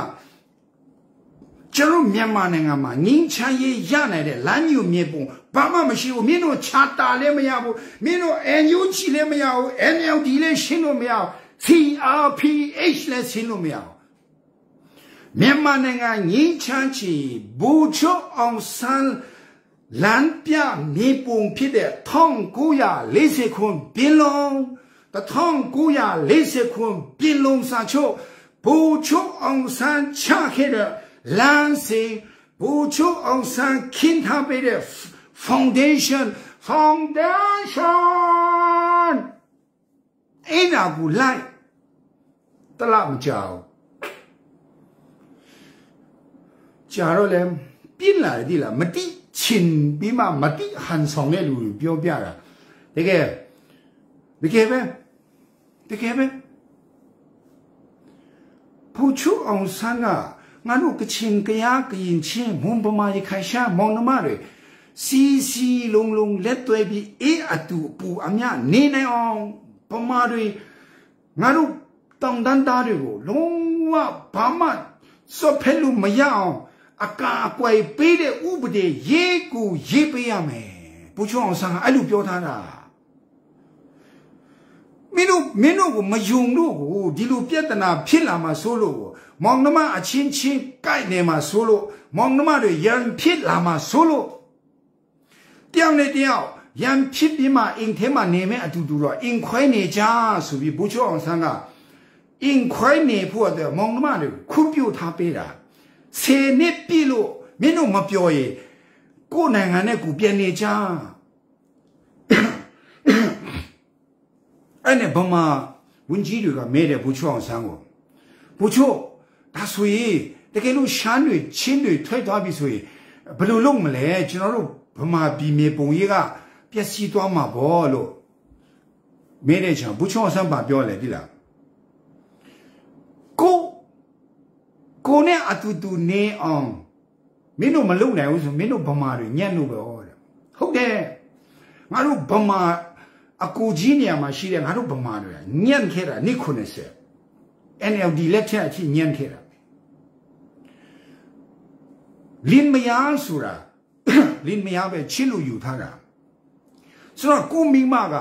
Speaker 1: ကျွန်တော်မြန်မာနိုင်ငံမှာငင်းချမ်းရေးရနိုင်တဲ့လမ်းညွန်မြေပုံဘာမှမရှိဘူးမင်းတို့ချာတာလည်းမရဘူးမင်းတို့ NUG လည်းမရဘူး NLD လည်းရှင်းလို့မရဘူး CRPH လည်းရှင်းလို့မရဘူး မြန်မာနိုင်ငံငင်းချမ်းချီဘူချုံအောင်ဆန်းလမ်းပြမြေပုံဖြစ်တဲ့1940ခုပင်လုံး1940ခုပင်လုံးစာချုပ်ဘူချုံအောင်ဆန်းချခဲ့တဲ့လမ်းစီဘူချုံအောင်ဆန်းခင်းထားပေးတဲ့ foundation foundation အဲ့ဒါကိုလိုက်တလားမကြောက် ကြာတော့လဲပြင်းလာတယ်လားမတိချင်ပြီးမှမတိဟန်ဆောင်တဲ့လူတွေပြောပြတာတကယ်တကယ်ပဲတကယ်ပဲဖို့ချူအောင်ဆန်းကငါတို့ကချင်ကရားကရင်ချင်းမွန်ပမာရခိုင်ရှာမောင်နှမတွေစီစီလုံးလုံးလက်သွဲပြီးအေးအတူပူအမြနေနိုင်အောင်ပမာတွေငါတို့တောင်တန်းသားတွေကိုလုံးဝဘာမှစော့ဖဲလို့မရအောင် အကာအကွယ်ပေးတဲ့ဥပဒေရေးကူရေးပေးရမယ်ဘုချောအောင်ဆန်းကအဲ့လိုပြောထားတာမင်းတို့မင်းတို့ကိုမယုံလို့ကိုဒီလိုပြဿနာဖြစ်လာမှဆိုလို့မောင်နှမအချင်းချင်းကြိုက်နေမှဆိုလို့မောင်နှမတွေရန်ဖြစ်လာမှဆိုလို့တယောက်နဲ့တယောက်ရန်ဖြစ်ပြီးမှအိမ်ထဲမှာနေမဲ့အတူတူတော့အိမ်ခွဲနေကြဆိုပြီးဘုချောအောင်ဆန်းကအင်ခွဲနေဖို့အတွက်မောင်နှမတွေခွပြုတ်ထားပေးတာ ဆယ်နှစ်ပြည့်လို့မင်းတို့မပြောရင်ကိုယ်နိုင်ငံနဲ့ကိုပြန်နေကြအဲ့နဲ့ဗမာဝန်ကြီးတွေကမဲတယ်ဘူချောအောင်ဆန်းကိုဘူချောဒါဆိုရင်တကယ်လို့ရှမ်းတွေချင်းတွေထွက်သွားပြီဆိုရင်ဘယ်လိုလုပ်မလဲကျွန်တော်တို့ဗမာပြည်မြေပုံရေးကပျက်စီးသွားမှာပေါ့လို့မဲတဲ့ချောင်ဘူချောအောင်ဆန်းပါပြောလေဒီလားကို ကိုနဲ့အတူတူနေအောင်မင်းတို့မလုပ်နိုင်ဘူးဆိုမင်းတို့ဗမာတွေညံ့လို့ပဲဟောတယ်ဟုတ်တယ်ငါတို့ဗမာအကူကြီးနေရာမှာရှိတဲ့ငါတို့ဗမာတွေညံ့ခဲ့တာနေ့90 NLD လက်ထက်အထိညံ့ခဲ့တာလင်းမယားဆိုတာလင်းမယားပဲချစ်လို့ယူထားတာဆိုတော့ကိုမိမက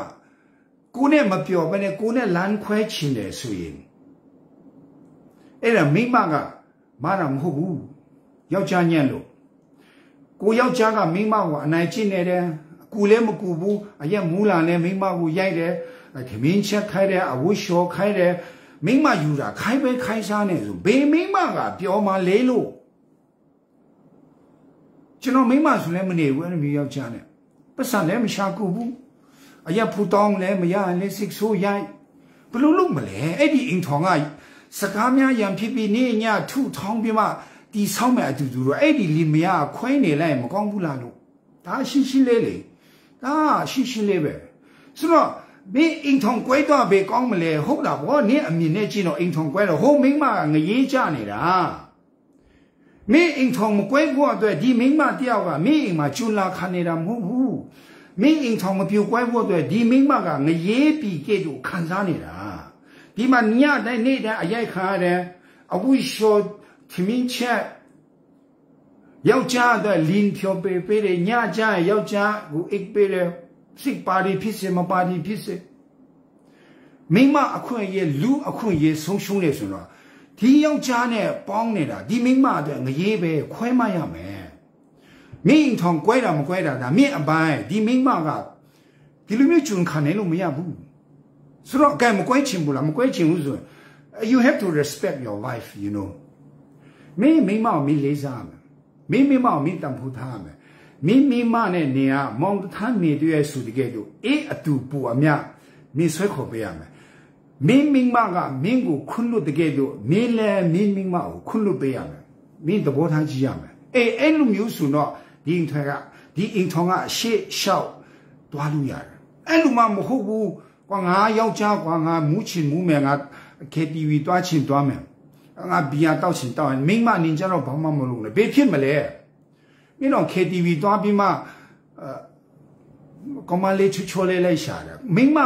Speaker 1: ကိုနဲ့မပြောဘဲနဲ့ကိုနဲ့လမ်းခွဲချင်တယ်ဆိုရင်အဲ့ဒါမိမက မာတာမဟုတ်ဘူးယောက်ျားညံ့လို့ကိုယောက်ျားကမိမကိုအနိုင်ကျင့်နေတယ်ကူလည်းမကူဘူးအရက်မူးလာနဲ့မိမကိုရိုက်တယ်ခမင်းချက်ခိုင်းတယ်အဝတ်လျှော်ခိုင်းတယ်မိမယူတာခိုင်းပဲခိုင်းစားနေဆိုဘေမိမကပြောမှလေလို့ကျွန်တော်မိမဆိုလည်းမနေဘူးအဲ့လိုမျိုးယောက်ျားနဲ့ပတ်စံလည်းမရှာကူဘူးအရက်ဖူတောင်းလည်းမရလည်းစိတ်ဆိုးရိုက်ဘလို့လို့မလဲအဲ့ဒီအိမ်ထောင်က စကားများရံဖြစ်ပြီးနေညထုထောင်းပြီးမှတီဆောက်မဲ့အတူတူတော့အဲ့ဒီလီမယားခွဲနေလိုက်မကောင်းဘူးလားလို့ဒါရှင်းရှင်းလေးလေဒါရှင်းရှင်းလေးပဲဆိုတော့မင်းအိမ်ထောင်ကွဲတော့ဘေကောင်းမလဲဟုတ်လားဗောနင်းအမြင်နဲ့ကြည့်တော့အိမ်ထောင်ကွဲတော့ဟိုမိမငရေးကြနေတာမင်းအိမ်ထောင်မကွဲဖို့အတွက်ဒီမိမတယောက်ကမင်းအိမ်မှာကျွလာခံနေတာမဟုတ်ဘူးမင်းအိမ်ထောင်မပြိုကွဲဖို့အတွက်ဒီမိမကငရေးပြီးကဲ့သို့ခံစားနေတာ ဒီမှာညတိုင်းနေ့တိုင်းအရိုက်ခံရတယ်အဝိရှောသမင်းချက်ယောက်ျားအတွက်လင်းဖြောပေးပေးတယ်ညကျရင်ယောက်ျားကိုအိတ်ပေးတယ်စိတ်ပါရီဖြစ်စေမပါရီဖြစ်စေမိမအခွင့်အရေးလူအခွင့်အရေးဆုံးရှုံးနေဆိုတော့ဒီယောက်ျားနဲ့ပေါင်းနေတာဒီမိမအတွက်ငရေးပဲခွဲမရမယ်မင်းထောင်ကွဲတာမကွဲတာဒါမင်းအပိုင်းဒီမိမကဒီလိုမျိုးဂျွန်ခံနေလို့မရဘူး ဆိုတော့အကဲမကွဲချင်ဘူးလားမကွဲချင်ဘူးဆိုရင် you have to respect your wife you know မင်းမိမကိုမင်းလေးစားမယ်မင်းမိမကိုမင်းတန်ဖိုးထားမယ်မင်းမိမနဲ့နေကမောင်ထမ်းနေတွေ့ဆိုတကယ်လို့အေးအတူပူအမြမင်းဆွဲခေါ်ပေးရမယ်မင်းမိမကမင်းကိုခွန်းလို့တကယ်လို့မင်းလည်းမင်းမိမကိုခွန်းလို့ပေးရမယ်မင်းသဘောထားကြည့်ရမယ်အေးအဲ့လိုမျိုးဆိုတော့ဒီအင်ထွက်ကဒီအင်ထောင်ကအရှိရှောက်သွားလို့ရတယ်အဲ့လိုမှမဟုတ်ဘူး ကွာငါယောက်ျားကွာငါမူးချင်မူးမယ်ငါ KTV တွားချင်တွားမယ်ငါဘီယာတောက်ချင်တောက်ရင်မိမနေကြတော့ဘာမှမလုပ်နဲ့ဘေးဖြစ်မလဲမင်းတော့ KTV တွားပြီးမှကမလေးချွချွလေးလိုက်ရှာတယ်မိမ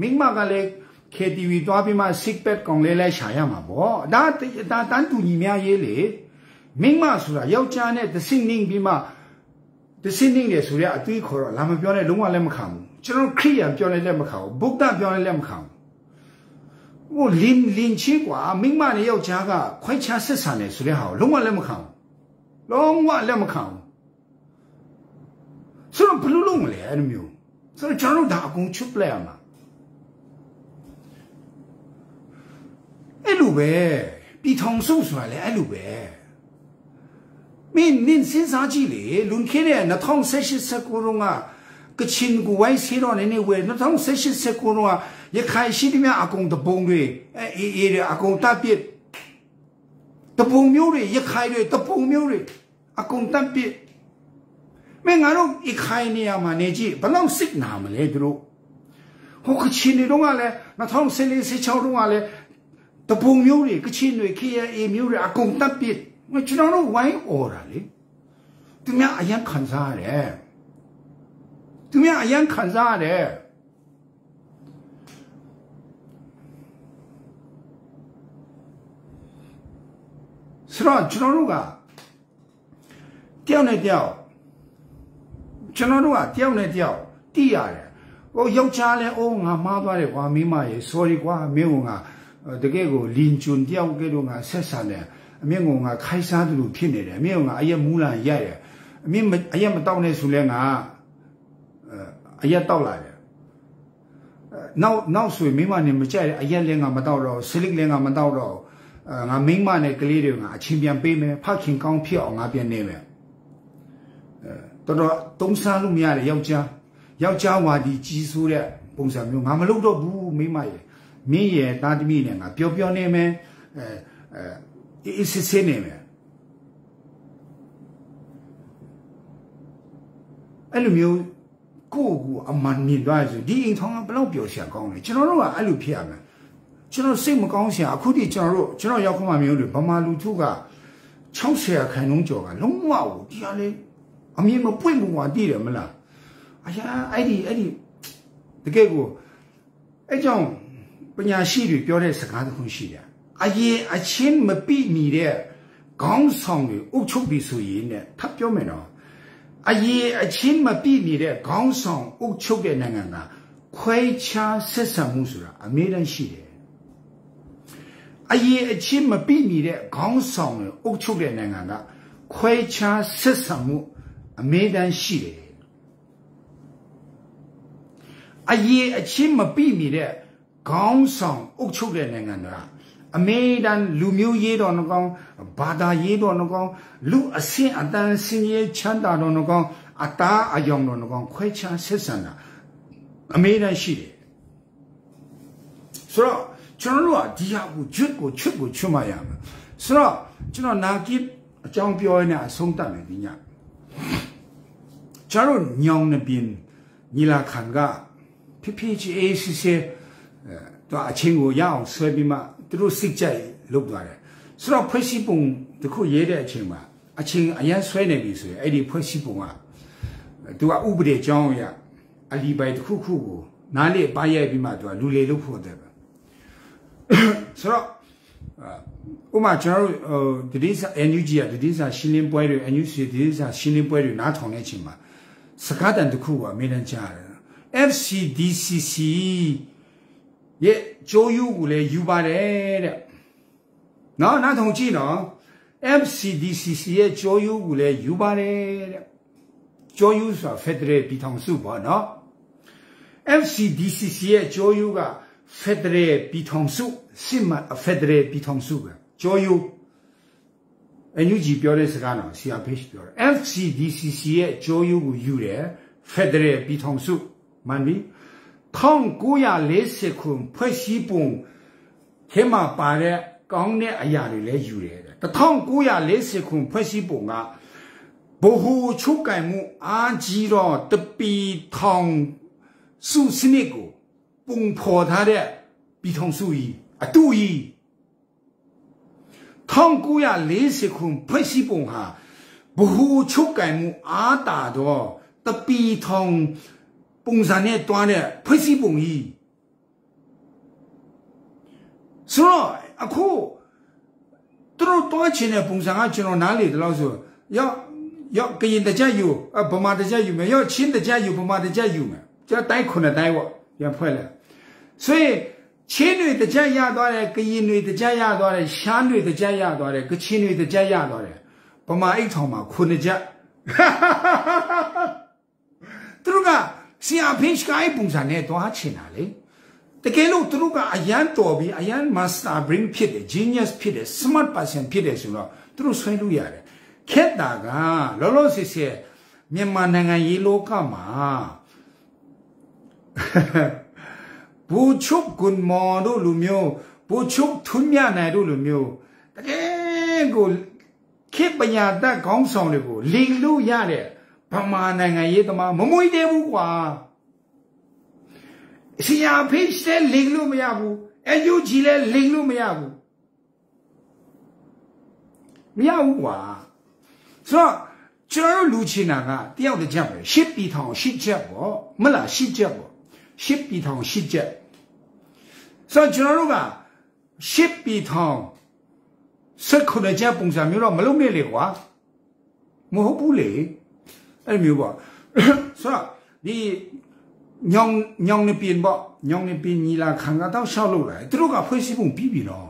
Speaker 1: မိမကလည်း KTV တွားပြီးမှ sick pet ကောင်လေးလိုက်ရှာရမှာပေါ့ဒါဒါတန်းတူညီများရေးလေမိမဆိုတာယောက်ျားနဲ့သစင်းနေပြီးမှ သစင်းနေတယ်ဆိုရအသွေးခေါ်တော့လာမပြောနဲ့လုံးဝလက်မခံဘူးကျွန်တော်ခရိယံပြောနေလက်မခံဘူးဗုဒ္ဓပြောနေလက်မခံဘူးဟိုလင်းလင်းချီကွာမိမနဲ့ယောက်ျားကခွဲခြားဆက်ဆံတယ်ဆိုတဲ့ဟာကိုလုံးဝလက်မခံဘူးလုံးဝလက်မခံဘူးဆိုတော့ဘယ်လိုလုပ်မလဲအဲ့လိုမျိုးဆိုတော့ကျွန်တော်တို့ဒါအကုန်ချုပ်လိုက်ရမှာအဲ့လိုပဲပြည်ထောင်စုဆိုတာလေအဲ့လိုပဲ မင်းနင်းစဉ်းစားကြည့်လေလွန်ခဲ့တဲ့2018ခုကကချင်ကိုဝိုင်းစီတော့နေနေဝဲ2018ခုကရခိုင်ရှိသမျှအကုန်တပုံတွေအဲအေးအေးတွေအကုန်တပ်ပစ်တပုံမျိုးတွေရခိုင်တွေတပုံမျိုးတွေအကုန်တပ်ပစ်မင်းငါတို့အခိုင်နေရမှာနေကြည့်ဘလောက်စစ်နာမလဲသူတို့ဟိုကချင်တွေတော့ကလည်း2014 16တုန်းကလည်းတပုံမျိုးတွေကချင်တွေ KIA မျိုးတွေအကုန်တပ်ပစ် ကျွန်တော်တို့ဝိုင်းអော်တာလေသူများအရင်ခံစားရတယ်သူများအရင်ခံစားရတယ်ဆိုတော့ကျွန်တော်တို့ကတယောက်နဲ့တယောက်ကျွန်တော်တို့ကတယောက်နဲ့တယောက်တိရတယ်ဟိုယောက်ျားလဲအိုးငါမှားသွားတယ်ကွာမိမရေ sorry ကွာမင်းကငါတကယ်ကိုလင်ကျွန်းတယောက်ကဲတော့ငါဆက်ဆံတယ် အမင်းကငါခိုက်စားသူလိုဖြစ်နေတယ်အမင်းကငါအရက်မူးလာရိုက်တယ်အမင်းအရက်မတောက်နဲ့ဆိုလဲငါအရက်တောက်လာတယ်နောက်နောက်ဆိုရင်မိမနဲ့မကြိုက်တဲ့အရက်လဲငါမတောက်တော့ဆလစ်လဲငါမတောက်တော့ငါမိမနဲ့ကလေးတွေငါအချင်းပြန်ပေးမယ်ဖခင်ကောင်းဖြစ်အောင်ငါပြန်နေမယ်အဲတော်တော်တုံးစားလို့မရတဲ့ယောက်ျားယောက်ျားဝါဒီကြီးစိုးတဲ့ပုံစံမျိုးငါမလုပ်တော့ဘူးမိမရဲ့မင်းရဲ့တာသမီးနဲ့ငါပျော်ပျော်နေမယ်အဲ အဲအေးစစ်စစ်နေမယ်အဲ့လိုမျိုးကိုယ့်ကိုအမှန်မြင်သွားဆိုဒီအိမ်ထောင်ကဘယ်လောက်ပျော်ရှာကောင်းလဲကျွန်တော်တို့ကအဲ့လိုဖြစ်ရမယ်ကျွန်တော်စိတ်မကောင်းစရာအခုထိကျွန်တော်တို့ကျွန်တော်ရောက်ခမှမျိုးတွေဗမာလူထုက60ခိုင်နှုန်းကျော်ကလုံးဝကိုဒီဟာလေအမြင်မပွင့်ဘူးကွာတည်တယ်မလားအရာအဲ့ဒီအဲ့ဒီတကယ်ကိုအဲ့ကြောင့်ပညာရှိတွေပြောတဲ့စကားတစ်ခုရှိတယ် အရင်အချင်းမပိမိတဲ့ခေါင်းဆောင်တွေအုပ်ချုပ်ပြီးဆိုရင်ねထပ်ပြောမယ်နော်အရေးအချင်းမပြည့်နေတဲ့ခေါင်းဆောင်အုပ်ချုပ်တဲ့နိုင်ငံကခွဲခြားဆက်ဆံမှုဆိုတာအမြဲတမ်းရှိတယ်အရေးအချင်းမပြည့်နေတဲ့ခေါင်းဆောင်တွေအုပ်ချုပ်တဲ့နိုင်ငံကခွဲခြားဆက်ဆံမှုအမြဲတမ်းရှိတယ်အရေးအချင်းမပြည့်နေတဲ့ခေါင်းဆောင်အုပ်ချုပ်တဲ့နိုင်ငံက အမေတန်လူမျိုးရေးတော်နှကောင်ဘာသာရေးတော်နှကောင်လူအစင်အတန်စင်ရဲ့ချမ်းသာတော်နှကောင်အသားအယောင်တော်နှကောင်ခွဲခြားဆက်ဆံတာအမေတန်ရှိတယ်ဆိုတော့ကျွန်တော်တို့ကဒီဟာကိုကျွတ်ကိုချွတ်ကိုချွတ်မှရမှာဆိုတော့ကျွန်တော်နာကိအကြောင်းပြောရင်းနဲ့အဆုံးတတ်မယ်ဒီညကျွန်တော်ညောင်နေပြင်ညီလာခံကဖိဖိချီအေးစီစီတော့အချင်းကိုရအောင်ဆွဲပြီးမှ သူတို့စိတ်ကြိုက်လုပ်သွားတယ်ဆိုတော့ဖွဲ့စည်းပုံတခုရေးတဲ့အချိန်မှာအချင်းအရန်ဆွဲနေပြီဆိုရင်အဲ့ဒီဖွဲ့စည်းပုံကသူကဥပဒေကြောင်းအရအလီဘိုင်တခုခုကိုနားလေပါရိုက်ပြီးမှသူကလူလေလုပ်ဖို့တဲ့ပဲဆိုတော့ဥမာကျွန်တော်တို့ဒီဒီစာ NUG ကဒီဒီစာရှင်းလင်းပွဲတွေ NUG ဒီဒီစာရှင်းလင်းပွဲတွေနားထောင်တဲ့အချိန်မှာစကားတန်တစ်ခုကအမေတန်းကြားတယ် FCDCC ရဲ့ကြိုးယူကိုလည်းယူပါတယ်တဲ့နော်နားထောင်ကြည့်နော် FCDCC ရဲ့ကြိုးယူကိုလည်းယူပါတယ်တဲ့ကြိုးယူဆိုတာ Federal ပြည်ထောင်စုပေါ့နော် FCDCC ရဲ့ကြိုးယူက Federal ပြည်ထောင်စုစစ်မှ Federal ပြည်ထောင်စုပဲကြိုးယူအန်ယူဂျီပြောတဲ့စကားတော့ CRPH ပြောတယ် FCDCC ရဲ့ကြိုးယူကိုယူတယ် Federal ပြည်ထောင်စုမှန်ပြီ 1940ခုဖွဲ့စည်းပုံထဲမှာပါတဲ့ကောင်းတဲ့အရာတွေလည်းယူတယ်1940ခုဖွဲ့စည်းပုံကဘ ഹു ချုပ်ကင်မှုအာကြီးတော့တပီထောင်စုစနစ်ကိုပုံဖော်ထားတဲ့ပြည်ထောင်စုကြီးအတူကြီး1940ခုဖွဲ့စည်းပုံဟာဘ ഹു ချုပ်ကင်မှုအာတာတော့တ ပီထောင်ပုံစံနဲ့တွားတဲ့ဖွဲ့စည်းပုံကြီးဆိုတော့အခုသူတို့တွားချင်တဲ့ပုံစံကကျွန်တော်နားလေတယ်လို့ဆိုရောရောကရင်တကြယူဗမာတကြယူမယ်ရောချင်းတကြယူဗမာတကြယူမယ်ကျွန်တော်တိုင်းခုနှစ်တိုင်းပေါ့ပြန်ဖွဲ့လိုက်ဆိုရင်ချင်းတွေတကြရသွားတယ်ကရင်တွေတကြရသွားတယ်ရှမ်းတွေတကြရသွားတယ်ကချင်တွေတကြရသွားတယ်ဗမာအိတ်ထောင်မှာခုနှစ်ကြသူတို့က ဆရာဖင်းစကိုင်းပုံစံနဲ့တွားချင်တာလေတကယ်လို့သူတို့ကအရန်တော်ပြီးအရန် master brain ဖြစ်တယ် genius ဖြစ်တယ် smart person ဖြစ်တယ်ဆိုတော့သူတို့ဆွဲလို့ရတယ်ခက်တာကလောလောဆယ်ဆယ်မြန်မာနိုင်ငံရေးလောကမှာဘူချုပ်ကွန်မော်တို့လူမျိုးဘူချုပ်ထွန်းမြနိုင်တို့လူမျိုးတကယ်ကိုခေပညာတတ်ခေါင်းဆောင်တွေကိုလိန်လို့ရတဲ့ ဗမာနိုင်ငံရေးသမားမမွေးသေးဘူးကွာစီယာဖိတ်တဲ့လိန်လို့မရဘူးအယူကြီးလဲလိန်လို့မရဘူးမရဘူးကွာဆိုတော့ကျွန်တော်တို့လူချင်တာကတယောက်တစ်ချက်ပဲရှစ်ပြည်ထောင်ရှစ်ချက်ပေါ့မလားရှစ်ချက်ပေါ့ရှစ်ပြည်ထောင်ရှစ်ချက်ဆိုတော့ကျွန်တော်တို့ကရှစ်ပြည်ထောင်စက်ခုနှစ်ချက်ပုံစံမျိုးတော့မလုပ်နဲ့လေကွာမဟုတ်ဘူးလေ အဲ့မျိုးပေါ့ဆိုတော့ဒီညောင်ညောင်နေပြင်ပေါ့ညောင်နေပြင်ညီလာခံကတော့ရှောက်လို့လာသူတို့ကဖွဲ့စည်းပုံပြီးပြီတော့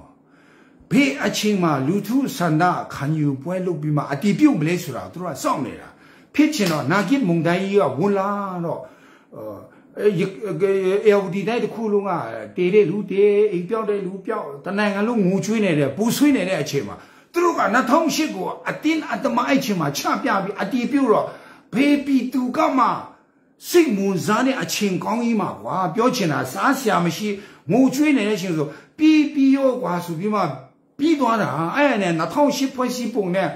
Speaker 1: ဘေးအချင်းမှာလူထုဆန္ဒခံယူပွဲလုပ်ပြီးမှအတီးပြုတ်မလဲဆိုတာသူတို့ကစောင့်နေတာဖြစ်ချင်တော့နာဂစ်မုန်တိုင်းကြီးကဝင်လာတော့အဲအဒီတိုင်းတစ်ခုလုံးကတေတဲ့လူတေအိမ်ပြောင်းတဲ့လူပြောင်းတနိုင်ငံလုံးငိုချွေးနေတဲ့ပူဆွေးနေတဲ့အချိန်မှာသူတို့က2008ကိုအတင်းအတမအဲ့ချိန်မှာချပြပြီးအတီးပြုတ်တော့ ဘေးပီသူကမှစိတ်မွန်စားတဲ့အချိန်ကောင်းကြီးမှာကွာပြောချင်တာစားစရာမရှိငိုချွေးနေတဲ့အချိန်ဆိုပြီးပြီးရောကွာဆိုပြီးမှပြီးသွားတာအဲ့နဲ့2008ဖွဲ့စည်းပုံနဲ့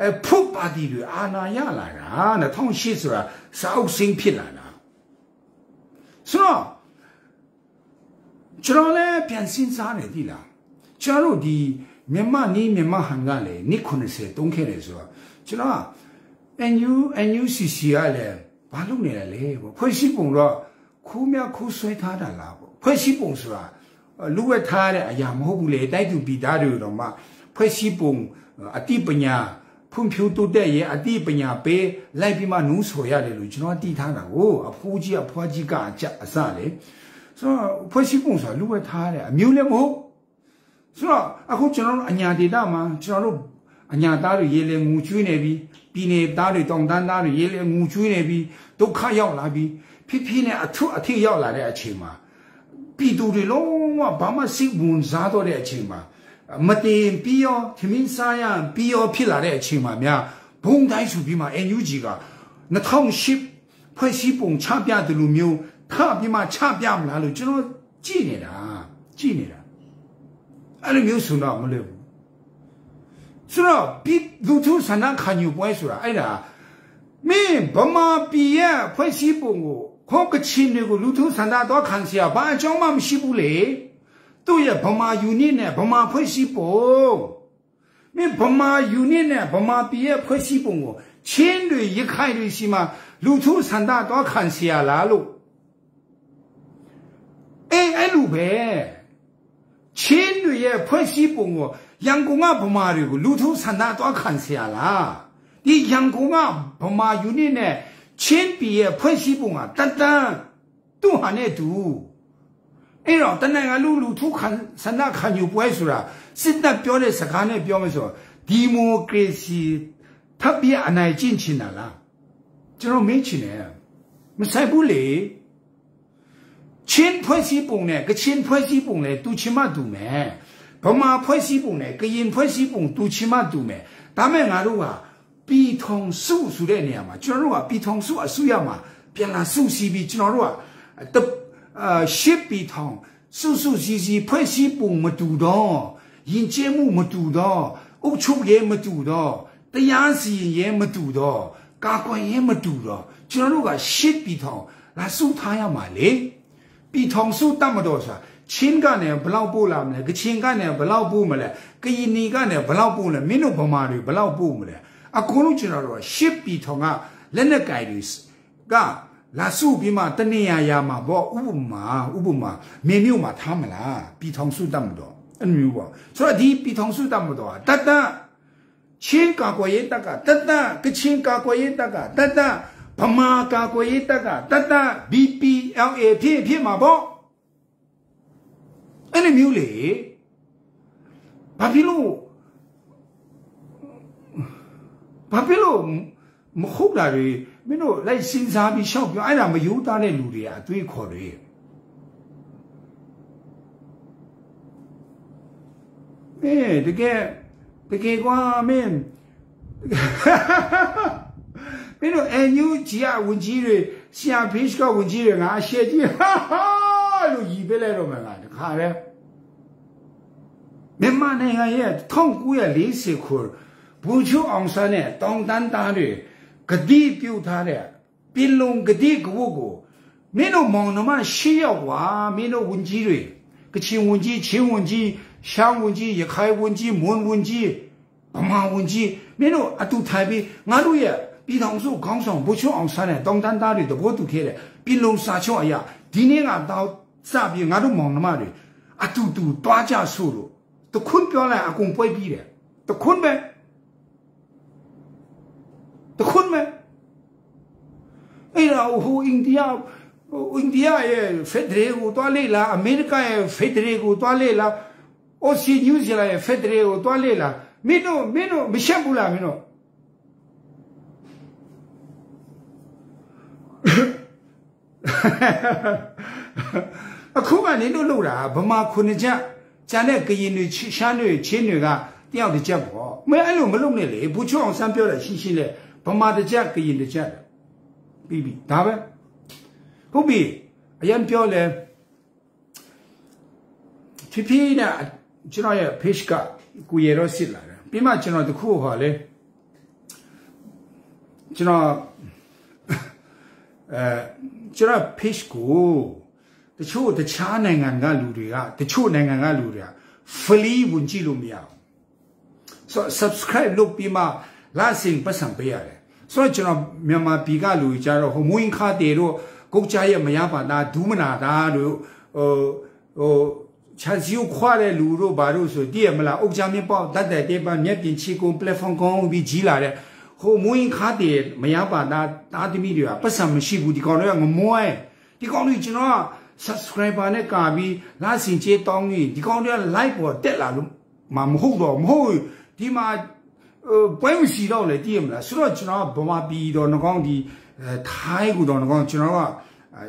Speaker 1: အဲဖုတ်ပါတီတွေအာနာရလာတာ2008ဆိုတာစာအုပ်စင်းဖြစ်လာတာဆိုတော့ကျွန်တော်လည်းပြန်စဉ်းစားနေသီလားကျွန်တော်တို့ဒီမြန်မာနီးမြန်မာဟန်ကလည်းနှစ်90တုံးခဲ့တယ်ဆိုတော့ကျွန်တော်က NU NUCC ကလည်းဘာလုပ်နေလဲလဲပေါ့ဖွဲ့စည်းပုံတော့ခိုးမြခိုးဆွဲထားတာလားပေါ့ဖွဲ့စည်းပုံဆိုတာလူဝက်ထားတဲ့အရာမဟုတ်ဘူးလေတိုက်သူပြည်သားတွေတော့မှဖွဲ့စည်းပုံအတိပညာဖွံ့ဖြိုးတိုးတက်ရဲ့အတိပညာပေးလိုက်ပြီးမှနူးဆိုရတယ်လို့ကျွန်တော်တည်ထားတာကိုအဖိုးကြီးအဖွားကြီးကအကြအစလေဆိုတော့ဖွဲ့စည်းပုံဆိုတာလူဝက်ထားတဲ့အမျိုးလည်းမဟုတ်ဆိုတော့အခုကျွန်တော်တို့အညာဒေတာမှာကျွန်တော်တို့အညာသားတွေရေလေငူကျွေးနေပြီ ပြည်နေသားတွေတောင်တန်းသားတွေရေလေငူကျွေးနေပြီဒုက္ခရောက်လာပြီဖြစ်ဖြစ်နဲ့အထုအထိရောက်လာတဲ့အချိန်မှာပြည်သူတွေလုံးဝဘာမှစိတ်ဝင်စားတော့တဲ့အချိန်မှာမတင်ပြီးရောသမင်းစားရပြီးရောဖြစ်လာတဲ့အချိန်မှာများဘုံတိုင်းဆိုပြီးမှ NUG က2010ဖွဲ့စည်းပုံချပြတယ်လို့မျိုးထပြီးမှချပြမလားလို့ကျွန်တော်ကြည့်နေတာကြည့်နေတာအဲ့လိုမျိုးဆိုတော့မလွယ်ဘူး ဆိုတော့ပြည်သူထုဆန္ဒခံယူပွဲဆိုတာအဲ့ဒါမင်းဗမာပြည်ရဲ့ဖွဲ့စည်းပုံကိုခေါကချင်းတွေကိုလူထုဆန္ဒတော့ခံစရာဘာအကြောင်းမှမရှိဘူးလေသူ့ရဲ့ဗမာယူနစ်နဲ့ဗမာဖွဲ့စည်းပုံမင်းဗမာယူနစ်နဲ့ဗမာပြည်ရဲ့ဖွဲ့စည်းပုံကိုချင်းတွေရခိုင်တွေရှိမှလူထုဆန္ဒတော့ခံစရာလားလို့အေးအဲ့လိုပဲချင်းတွေရဲ့ဖွဲ့စည်းပုံကို ရန်ကုန်ကဗမာတွေကိုလူထုဆန္ဒတော့ခံစရာလားဒီရန်ကုန်ကဗမာယူနစ်နဲ့ချင်းပြည်ရဲ့ဖွဲ့စည်းပုံကတတန်းသူ့ဟာနဲ့တူအဲ့တော့တနိုင်ငံလူလူထုခံဆန္ဒခံယူပွဲဆိုတာစစ်တပ်ပြောတဲ့စကားနဲ့ပြောမယ်ဆိုဒီမိုကရေစီထပ်ပြီးအနိုင်ကျင့်ချင်တာလားကျွန်တော်မေးချင်တယ်မဆိုင်ဘူးလေချင်းဖွဲ့စည်းပုံနဲ့ကချင်းဖွဲ့စည်းပုံနဲ့တူချင်မှတူမယ် ဗမာဖွဲ့စည်းပုံနဲ့ကရင်ဖွဲ့စည်းပုံတူချင်မှတူမယ်ဒါမဲ့ငါတို့ကပြည်ထုံစုဆိုတဲ့နေရာမှာကျွန်တော်တို့ကပြည်ထုံစုအစုရမှာပြန်လာစုစည်းပြီးကျွန်တော်တို့ကအာရှစ်ပြည်ထုံစုစုစည်းစည်းဖွဲ့စည်းပုံမတူတော့ယဉ်ကျေးမှုမတူတော့အုပ်ချုပ်ရေးမတူတော့တရားစီရင်ရေးမတူတော့ကာကွယ်ရေးမတူတော့ကျွန်တော်တို့ကရှစ်ပြည်ထုံလာစုထားရမှာလေပြည်ထုံစုတတ်မတော်ဆိုတာ ချင်းကနေဘလောက်ပို့လာမလဲကချင်ကနေဘလောက်ပို့မလဲကရင်နီကနေဘလောက်ပို့လဲမင်းတို့ဗမာတွေဘလောက်ပို့မလဲအကုန်လုံးကျွန်တော်တို့ရှစ်ပြည်ထောင်ကလက်နက်ကင်တွေကလာစုပြီးမှတနေရရမှာပေါ့ဥပမာဥပမာမင်းမျိုးမှာထားမလားပြည်ထောင်စုတတ်မတော်အဲ့မျိုးပေါ့ဆိုတော့ဒီပြည်ထောင်စုတတ်မတော်တတ်တချင်းကာကွယ်ရေးတက်ကတတ်တကချင်ကာကွယ်ရေးတက်ကတတ်တဗမာကာကွယ်ရေးတက်ကတတ်တ BPLA ဖြစ်ဖြစ်မှာပေါ့ အဲ့ဒီမျိုးလေဘာဖြစ်လို့ဘာဖြစ်လို့မဟုတ်တာတွေမင်းတို့လိုက်စဉ်းစားပြီးရှောက်ပြောအဲ့ဒါမယူသားတဲ့လူတွေကအတွေးခေါ်တွေအေးတကယ်တကယ်ကွာမင်းမင်းတို့အန်ယူဂျီအဝင်ကြီးတွေဆရာဖေးစ်ကဝင်ကြီးတွေငါရှယ်ကြီးဟာဟာလို့ရည်ပေးလိုက်တော့မှငါတ ခါတည်းမြန်မာနိုင်ငံရဲ့1940ခုဘူချူအောင်ဆန်းနဲ့တောင်တန်းသားတွေဂတိပြုတ်ထားတဲ့ပြည်လုံးဂတိကဝတ်ကိုမင်းတို့မောင်နှမရှိရောက်ွာမင်းတို့ဝန်ကြီးတွေကချင်ဝန်ကြီးချင်းဝန်ကြီးရှမ်းဝန်ကြီးရခိုင်ဝန်ကြီးမွန်ဝန်ကြီးဗမာဝန်ကြီးမင်းတို့အတူထိုင်ပြီးငါတို့ရဲ့ပြည်ထောင်စုခေါင်းဆောင်ဘူချူအောင်ဆန်းနဲ့တောင်တန်းသားတွေတဘောတူခဲ့တဲ့ပြည်လုံးစာချုပ်အရာဒီနေ့ကတော့ စပြီးငါတို့မောင်နှမတွေအတူတူတွားကြဆိုလို့တခွန်းပြောလိုက်အကုန်ပွဲပြီးတယ်တခွန်းပဲတခွန်းမဲအဲ့ဒါဟိုအိန္ဒိယအိန္ဒိယရဲ့ဖက်ဒရယ်ကိုတွားလေလားအမေရိကရဲ့ဖက်ဒရယ်ကိုတွားလေလားအော်စီနျူးဇီလန်ရဲ့ဖက်ဒရယ်ကိုတွားလေလားမင်းတို့မင်းတို့မရှက်ဘူးလားမင်းတို့ အခုကနင်းတို့လောက်တာဗမာခုနှစ်ချက်ကျန်တဲ့ကရင်တွေရှမ်းတွေချင်းတွေကတယောက်တစ်ချက်ပေါ့မင်းအဲ့လိုမလုပ်နဲ့လေဘူချွတ်အောင်ဆန်းပြောတယ်ရှင်းရှင်းလေဗမာတစ်ချက်ကရင်တစ်ချက်ပြီးပြီဒါပဲဟုတ်ပြီအရင်ပြောလဲဖြည်းဖြည်းနဲ့ကျွန်တော်ရဲ့ page ကကိုရတော့စစ်လာတယ်ပြီးမှကျွန်တော်တခုဟောလဲကျွန်တော်အဲကျွန်တော် page ကို တချို့တခြားနိုင်ငံကလူတွေကတချို့နိုင်ငံကလူတွေက free ဝင်ကြည့်လို့မရဘူးဆို subscribe လုပ်ပြီးမှလာစင်ပတ်စံပေးရတယ်ဆိုတော့ကျွန်တော်မြန်မာပြည်ကလူကြတော့ဟိုမွင်းခါတေတို့ကုတ်ချရဲ့မရပါတာဒူးမနာတာတို့ဟိုဟိုချာစီကိုခွာတဲ့လူတို့ဘာလို့ဆိုတည့်ရမလားအုတ်ချမင်းပေါ့တတ်တဲ့တေးပါမျက်ပြင်ချီကုန် platform ကောင်းပြီးကြီးလာတဲ့ဟိုမွင်းခါတေမရပါတာတာသမီးတွေကပတ်စံမရှိဘူးဒီကောင်တွေကငမွဲဒီကောင်တွေကျွန်တော် subscriber နဲ့ကာပြီးလာစင်ချေတောင်းကြီးဒီကောင်တွေက like ပေါ်တက်လာလို့မမဟုတ်တော့မဟုတ်ဒီမှာပွဲမရှိတော့လေတည်ရမလားဆိုတော့ကျွန်တော်ဗမာပြည်တော်ငကောင်းဒီထိုင်းကူတော်ငကောင်းကျွန်တော်က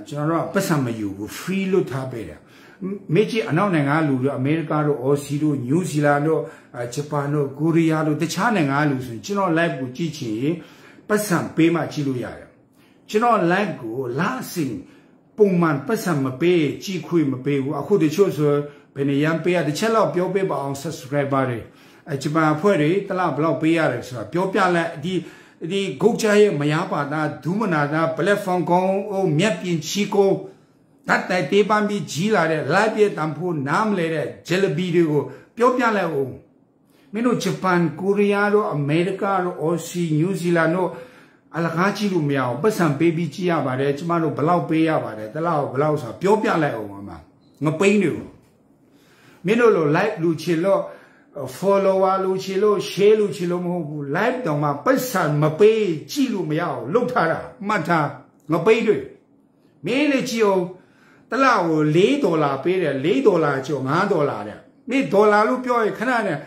Speaker 1: ကျွန်တော်ကပတ်စံမယူဘူး free လွတ်ထားပေးတယ်မေကြီးအနောက်နိုင်ငံလူတို့အမေရိကတို့အော်စီတို့နယူးဇီလန်တို့ဂျပန်တို့ကိုရီးယားတို့တခြားနိုင်ငံလူဆိုရင်ကျွန်တော် live ကိုကြည့်ချင်ပတ်စံပေးမှကြည့်လို့ရတယ်ကျွန်တော် live ကိုလာစင် ပုံမှန်ပတ်စံမပေးကြည့်ခွေမပေးဘူးအခုတချို့ဆိုဘယ်နေရန်ပေးရတစ်ချက်လောက်ပြောပေးပါအောင် subscriber တွေအဂျပန်အဖွဲ့တွေတလားဘလောက်ပေးရတယ်ဆိုတာပြောပြလိုက်ဒီဒီဂုတ်ချရဲ့မယားပါတာဒူးမနာတာ platform ကောင်းဟိုမြက်ပြင်ချီကိုတတ်တဲ့တေးပန်းပြီးကြီးလာတဲ့ live ပြတန်ဖို့နားမလဲတဲ့ jelly တွေကိုပြောပြလိုက်အောင်မင်းတို့ဂျပန်ကိုရီးယားတို့အမေရိကတို့အော်စီနယူးဇီလန်တို့ အလကားကြည့်လို့မရအောင်ပတ်စံပေးပြီးကြည့်ရပါတယ်ကျမတို့ဘလောက်ပေးရပါတယ်တလောက်ဘလောက်ဆိုပြောပြလိုက်အောင်ပါငပိန်းတွေကိုမင်းတို့လို live လူချင်လို့ follower လူချင်လို့ share လူချင်လို့မဟုတ်ဘူး live တောင်မှပတ်စံမပေးကြည့်လို့မရအောင်လုပ်ထားတာမှတ်ထားငပိန်းတွေမင်းလေကြည့်အောင်တလောက်ကို4ဒေါ်လာပေးတယ်4ဒေါ်လာကျော်5ဒေါ်လာတဲ့မင်းဒေါ်လာလို့ပြောရင်ခဏနဲ့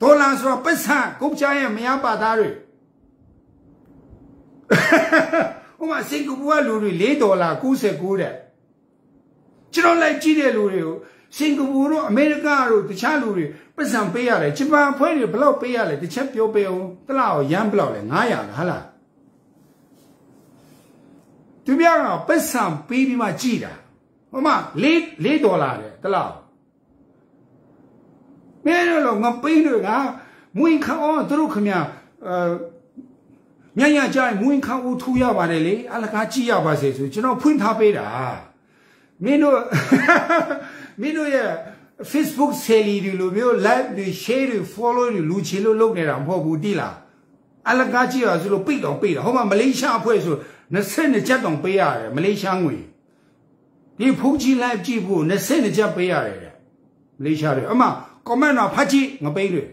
Speaker 1: ဒေါ်လာဆိုတော့ပတ်စံကုတ်ချရဲ့မရပါသားတွေဟိုမှာစင်ကာပူကလူတွေ4ဒေါ်လာ99တဲ့ကျွန်တော်လိုက်ကြည့်တဲ့လူတွေကိုစင်ကာပူတို့အမေရိကတို့တခြားလူတွေပတ်စံပေးရတယ်ဂျပန်အဖွဲ့တွေဘလောက်ပေးရလဲတစ်ချက်ပြောပေးအောင်တလားရမ်းဘလောက်လဲ900လားဟာလားသူများကပတ်စံပေးပြီးမှကြည်တာဟိုမှာ4 4ဒေါ်လာတဲ့တလား မင်းတို့ငါပေးလို့ကမွေးခေါင်းသူတို့ခမအဲညညကြိုင်မွေးခေါင်းဦးထူရပါတယ်လေအလကားကြည့်ရပါစေဆိုကျွန်တော်ဖွင့်ထားပေးတာမင်းတို့မင်းတို့ရဲ့ Facebook ဆယ်လီတွေလိုမျိုး like တွေ share တွေ follow တွေလူချင်လို့လုပ်နေတာမဟုတ်ဘူးတိလားအလကားကြည့်ရဆိုလို့ပိတ်တော့ပိတ်တာဟိုမှာမလေးရှားအဖွဲ့ဆို20ချက်တောင်ပေးရတယ်မလေးရှားငွေဒီဖူးကြီး live ကြည့်ဖို့20ချက်ပေးရတယ်တဲ့မလေးရှားတွေအမ comment တော့ဖတ်ကြည့်ငပိတ်တွေ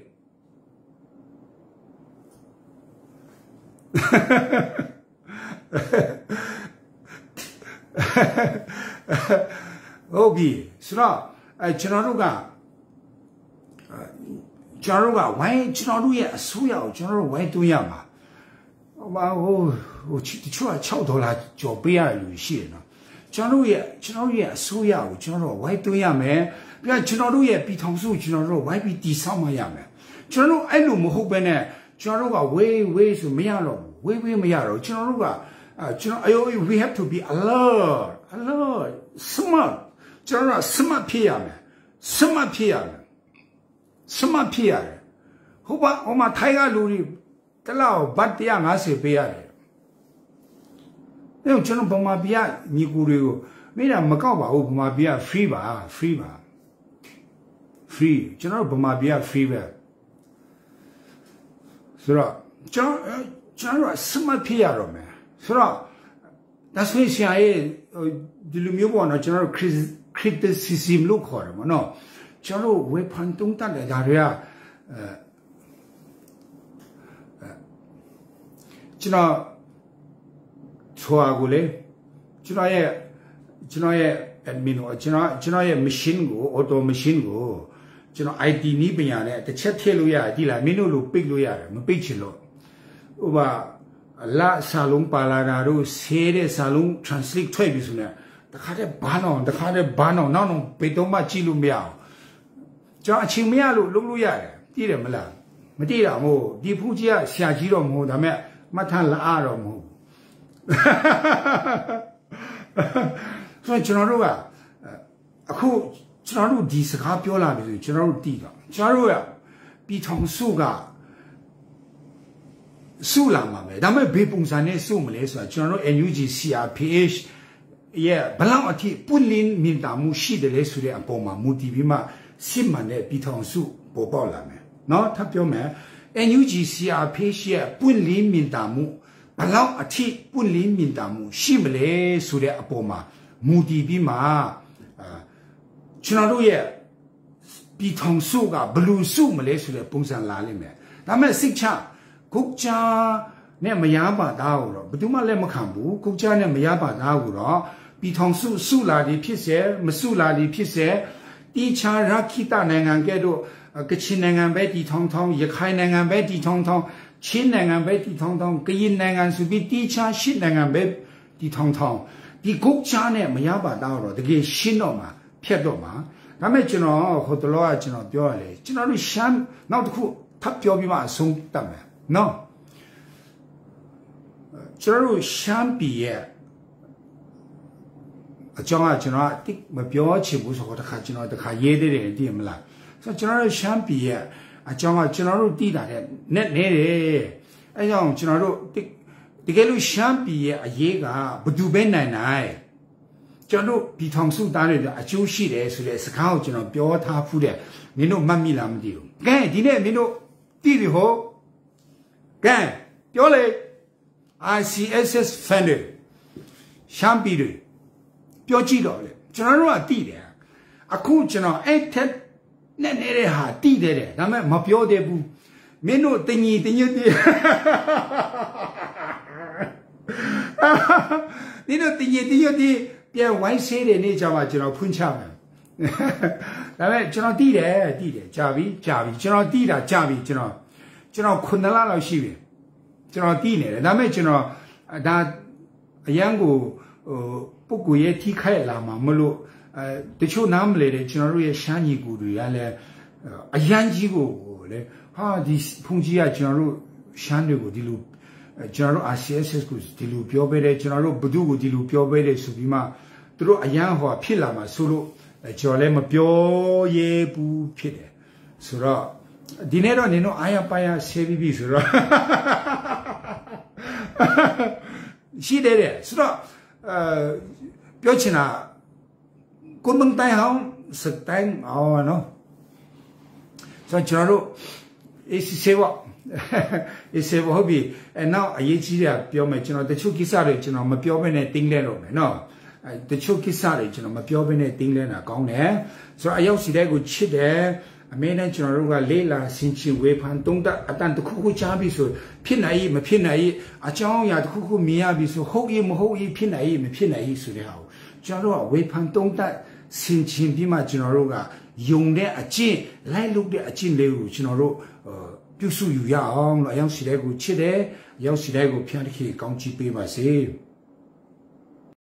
Speaker 1: ဟုတ်ပြီဆိုတော့အဲကျွန်တော်တို့ကကျွန်တော်တို့ကဝိုင်းကျွန်တော်တို့ရဲ့အစိုးရကိုကျွန်တော်တို့ဝိုင်းသွင်းရမှာဟိုဟိုဟိုတချို့က6ဒေါ်လာကျော်ပေးရလူရှိတယ်နော်ကျွန်တော်တို့ရဲ့ကျွန်တော်တို့ရဲ့အစိုးရကိုကျွန်တော်တို့ဝိုင်းသွင်းရမယ် ပြီးတော့ကျွန်တော်တို့ရဲ့ပြည်ထောင်စုကျွန်တော်တို့ဝိုင်းပြီးတည်ဆောက်မှရမယ်ကျွန်တော်တို့အဲ့လိုမဟုတ်ဘဲနဲ့ကျွန်တော်တို့ကဝေးဝေးဆိုမရတော့ဘူးဝေးဝေးမရတော့ကျွန်တော်တို့ကအဲကျွန်တော်အယို we have to be alert alert smart ကျွန်တော်က smart ဖြစ်ရမယ် smart ဖြစ်ရမယ် smart ဖြစ်ရတယ်ဟိုပါဟိုမှာထိုင်းကလူတွေတလောက်ဘတ်150ပေးရတယ်အဲကျွန်တော်ဗမာပြည်ကညီကူတွေကိုမိတာမကောက်ပါဘူးဗမာပြည်က free ပါ free ပါ free ကျွန်တော်ဗမာပြည်က free ပဲဆိုတော့ကျွန်တော်ကျွန်တော်စမဖြစ်ရတော့မယ်ဆိုတော့ဒါဆိုရင်ဆရာရဲ့ဒီလိုမျိုးပေါ့နော်ကျွန်တော် criticism လို့ခေါ်တယ်မနော်ကျွန်တော်ဝေဖန်တုံးတက်တယ်ဒါတွေကအဲကျွန်တော်ဆိုအားကိုလေကျွန်တော်ရဲ့ကျွန်တော်ရဲ့ admin ကိုကျွန်တော်ကျွန်တော်ရဲ့ machine ကို auto machine ကို ကျွန်တော် IT နည်းပညာနဲ့တစ်ချက်ထည့်လို့ရတယ်ဒီလားမင်းတို့လိုပိတ်လို့ရတယ်မပိတ်ချင်လို့ဥပလာစာလုံးပါလာတာတို့ဆေးတဲ့စာလုံး translate ထွက်ပြီဆိုရင်တခါတည်းဘာတော့တခါတည်းဘာတော့နောက်တော့ပေတော့မှကြည့်လို့မရအောင်ကျွန်တော်အချိန်မရလို့လုပ်လို့ရတယ်တည်တယ်မလားမတည်တာမဟုတ်ဒီဖူးကြီးကဆရာကြီးတော့မဟုတ်ဒါပေမဲ့မှတ်ထလာအတော့မဟုတ်ဆိုတော့ကျွန်တော်တို့ကအခု ကျွန်တော်တို့ဒီစကားပြောလာပြီဆိုကျွန်တော်တို့တည်တော့ကျွန်တော်တို့ကပြည်ထောင်စုကစုလာမှာပဲဒါပေမဲ့ဘေးပုံစံနဲ့စုမလဲဆိုတာကျွန်တော်တို့ NUG CRPH ရဲ့ဘလောက်အထိပွင့်လင်းမြင်တာမှုရှိတယ်လဲဆိုတဲ့အပေါ်မှာမူတည်ပြီးမှစစ်မှန်တဲ့ပြည်ထောင်စုပေါ်ပေါက်လာမယ်เนาะထပ်ပြောမယ် NUG CRPH ရဲ့ပွင့်လင်းမြင်တာမှုဘလောက်အထိပွင့်လင်းမြင်တာမှုရှိမလဲဆိုတဲ့အပေါ်မှာမူတည်ပြီးမှ ကျွန်တော်တို့ရဲ့ပြည်ထောင်စုကဘလူစုမလဲဆိုတဲ့ပုံစံလာလိမ့်မယ်ဒါပေမဲ့စိတ်ချကုတ်ချာနဲ့မရပါသားကိုတော့ဘယ်သူမှလက်မခံဘူးကုတ်ချာနဲ့မရပါသားကိုတော့ပြည်ထောင်စုစုလာသည်ဖြစ်စေမစုလာသည်ဖြစ်စေတီချာရခိတနိုင်ငံကဲ့သို့ကချင်နိုင်ငံပဲတီထောင်ထောင်ရခိုင်နိုင်ငံပဲတီထောင်ထောင်ချင်းနိုင်ငံပဲတီထောင်ထောင်ကရင်နိုင်ငံဆိုပြီးတီချာရှစ်နိုင်ငံပဲတီထောင်ထောင်ဒီကုတ်ချာနဲ့မရပါသားတော့တကယ်ရှင်းတော့မှာ ဖြတ်တော့မှာဒါမဲ့ကျွန်တော်ဟိုတလောကကျွန်တော်ပြောရလေကျွန်တော်တို့ရှမ်းနောက်တစ်ခုထပ်ပြောပြီးမှအဆုံးတတ်မယ်နော်ကျွန်တော်တို့ရှမ်းပြည်ရဲ့အကြောင်းကကျွန်တော်တိမပြောချင်ဘူးဆိုတော့တခါကျွန်တော်တခါရေးသေးတယ်သိရမလားဆိုတော့ကျွန်တော်တို့ရှမ်းပြည်ရဲ့အကြောင်းကကျွန်တော်တို့တည်တာတဲ့နဲ့နေတယ်အဲကြောင့်ကျွန်တော်တို့တကယ်လို့ရှမ်းပြည်ရဲ့အရေးကဘသူပဲနိုင်နိုင် ကျွန်တော်ပြည်ထောင်စုသားတွေအကျိုးရှိတယ်ဆိုတဲ့စကားကိုကျွန်တော်ပြောထားဖူးတယ်မင်းတို့မှတ်မိလားမသိဘူးကဲဒီနေ့မင်းတို့တည်ပြီဟောကဲပြောလေ ICSS Fender ရှမ်းပြည်တွေပြောကြည့်တော့လေကျွန်တော်တို့ကတည်တယ်အခုကျွန်တော်အဲ့ထက်နဲ့နေတဲ့ဟာတည်တယ်တဲ့ဒါပေမဲ့မပြောသေးဘူးမင်းတို့တင်ကြီးတင်ညွတ်တည်ဒီတော့တင်ကြီးတင်ညွတ်တည် ပြန်ဝိုင်းဆေးတဲ့နေ့ကျမှကျွန်တော်ဖွင့်ချမယ်ဒါပေမဲ့ကျွန်တော်တည်တယ်တည်တယ်ကြာပြီကြာပြီကျွန်တော်တည်တာကြာပြီကျွန်တော်ကျွန်တော်9လလောက်ရှိပြီကျွန်တော်တည်နေတယ်ဒါပေမဲ့ကျွန်တော်ဒါအရန်ကိုဟိုပုဂ္ဂိုလ်ရဲ့ထိခိုက်လာမှာမလို့အဲတချို့နားမလဲတဲ့ကျွန်တော်တို့ရဲ့ရှမ်းညီကူတွေကလည်းအရန်ကြီးကိုလေဟာဒီဖုန်ကြီးကကျွန်တော်တို့ရှမ်းတွေကိုဒီလိုကျွန်တော်တို့ RCSS ကိုဒီလိုပြောပေးတယ်ကျွန်တော်တို့ဘု து ကိုဒီလိုပြောပေးတယ်ဆိုပြီးမှ သူတို့အရန်ဟောဖြစ်လာမှာဆိုလို့ကျွန်တော်လည်းမပြောရဲဘူးဖြစ်တယ်ဆိုတော့ဒီနေ့တော့နင်တို့အားရပါရဆေးပြီးပြီဆိုတော့ရှိတယ်တဲ့ဆိုတော့အဲပြောချင်တာကိုမန်တိုင်ဟောင်းစတိုင်အောင်နော်ဆိုတော့ကျွန်တော်တို့အေးစေဝအေးစေဝဟုတ်ပြီအဲနောက်အရေးကြီးတာပြောမယ်ကျွန်တော်တချို့ကိစ္စတွေကျွန်တော်မပြောဘဲနဲ့တင်းလဲတော့မယ်နော် အဲတချို့ကိစ္စတွေကျွန်တော်မပြောဘဲနဲ့တင်းလဲတာကောင်းတယ်ဆိုတော့အရောက်စီတဲ့ကိုချစ်တယ်အမေနဲ့ကျွန်တော်တို့ကလေးလာဆင်ချင်ဝေဖန်တုံးတအတန်တခုခုချားပြီဆိုဖြစ်နိုင်မဖြစ်နိုင်အကြောင်းအရာတခုခုမြင်ရပြီဆိုဟုတ်ရေးမဟုတ်ရေးဖြစ်နိုင်မဖြစ်နိုင်ဆိုတဲ့ဟာကိုကျွန်တော်တို့ကဝေဖန်တုံးတဆင်ချင်ပြီးမှကျွန်တော်တို့ကယုံတဲ့အကျင့်လိုက်လုပ်တဲ့အကျင့်လေးကိုကျွန်တော်တို့ပြုစုယူရအောင်လို့အယောင်စီတဲ့ကိုချစ်တယ်အယောင်စီတဲ့ကိုဖျက်တခေကောင်းချီးပေးပါစေ။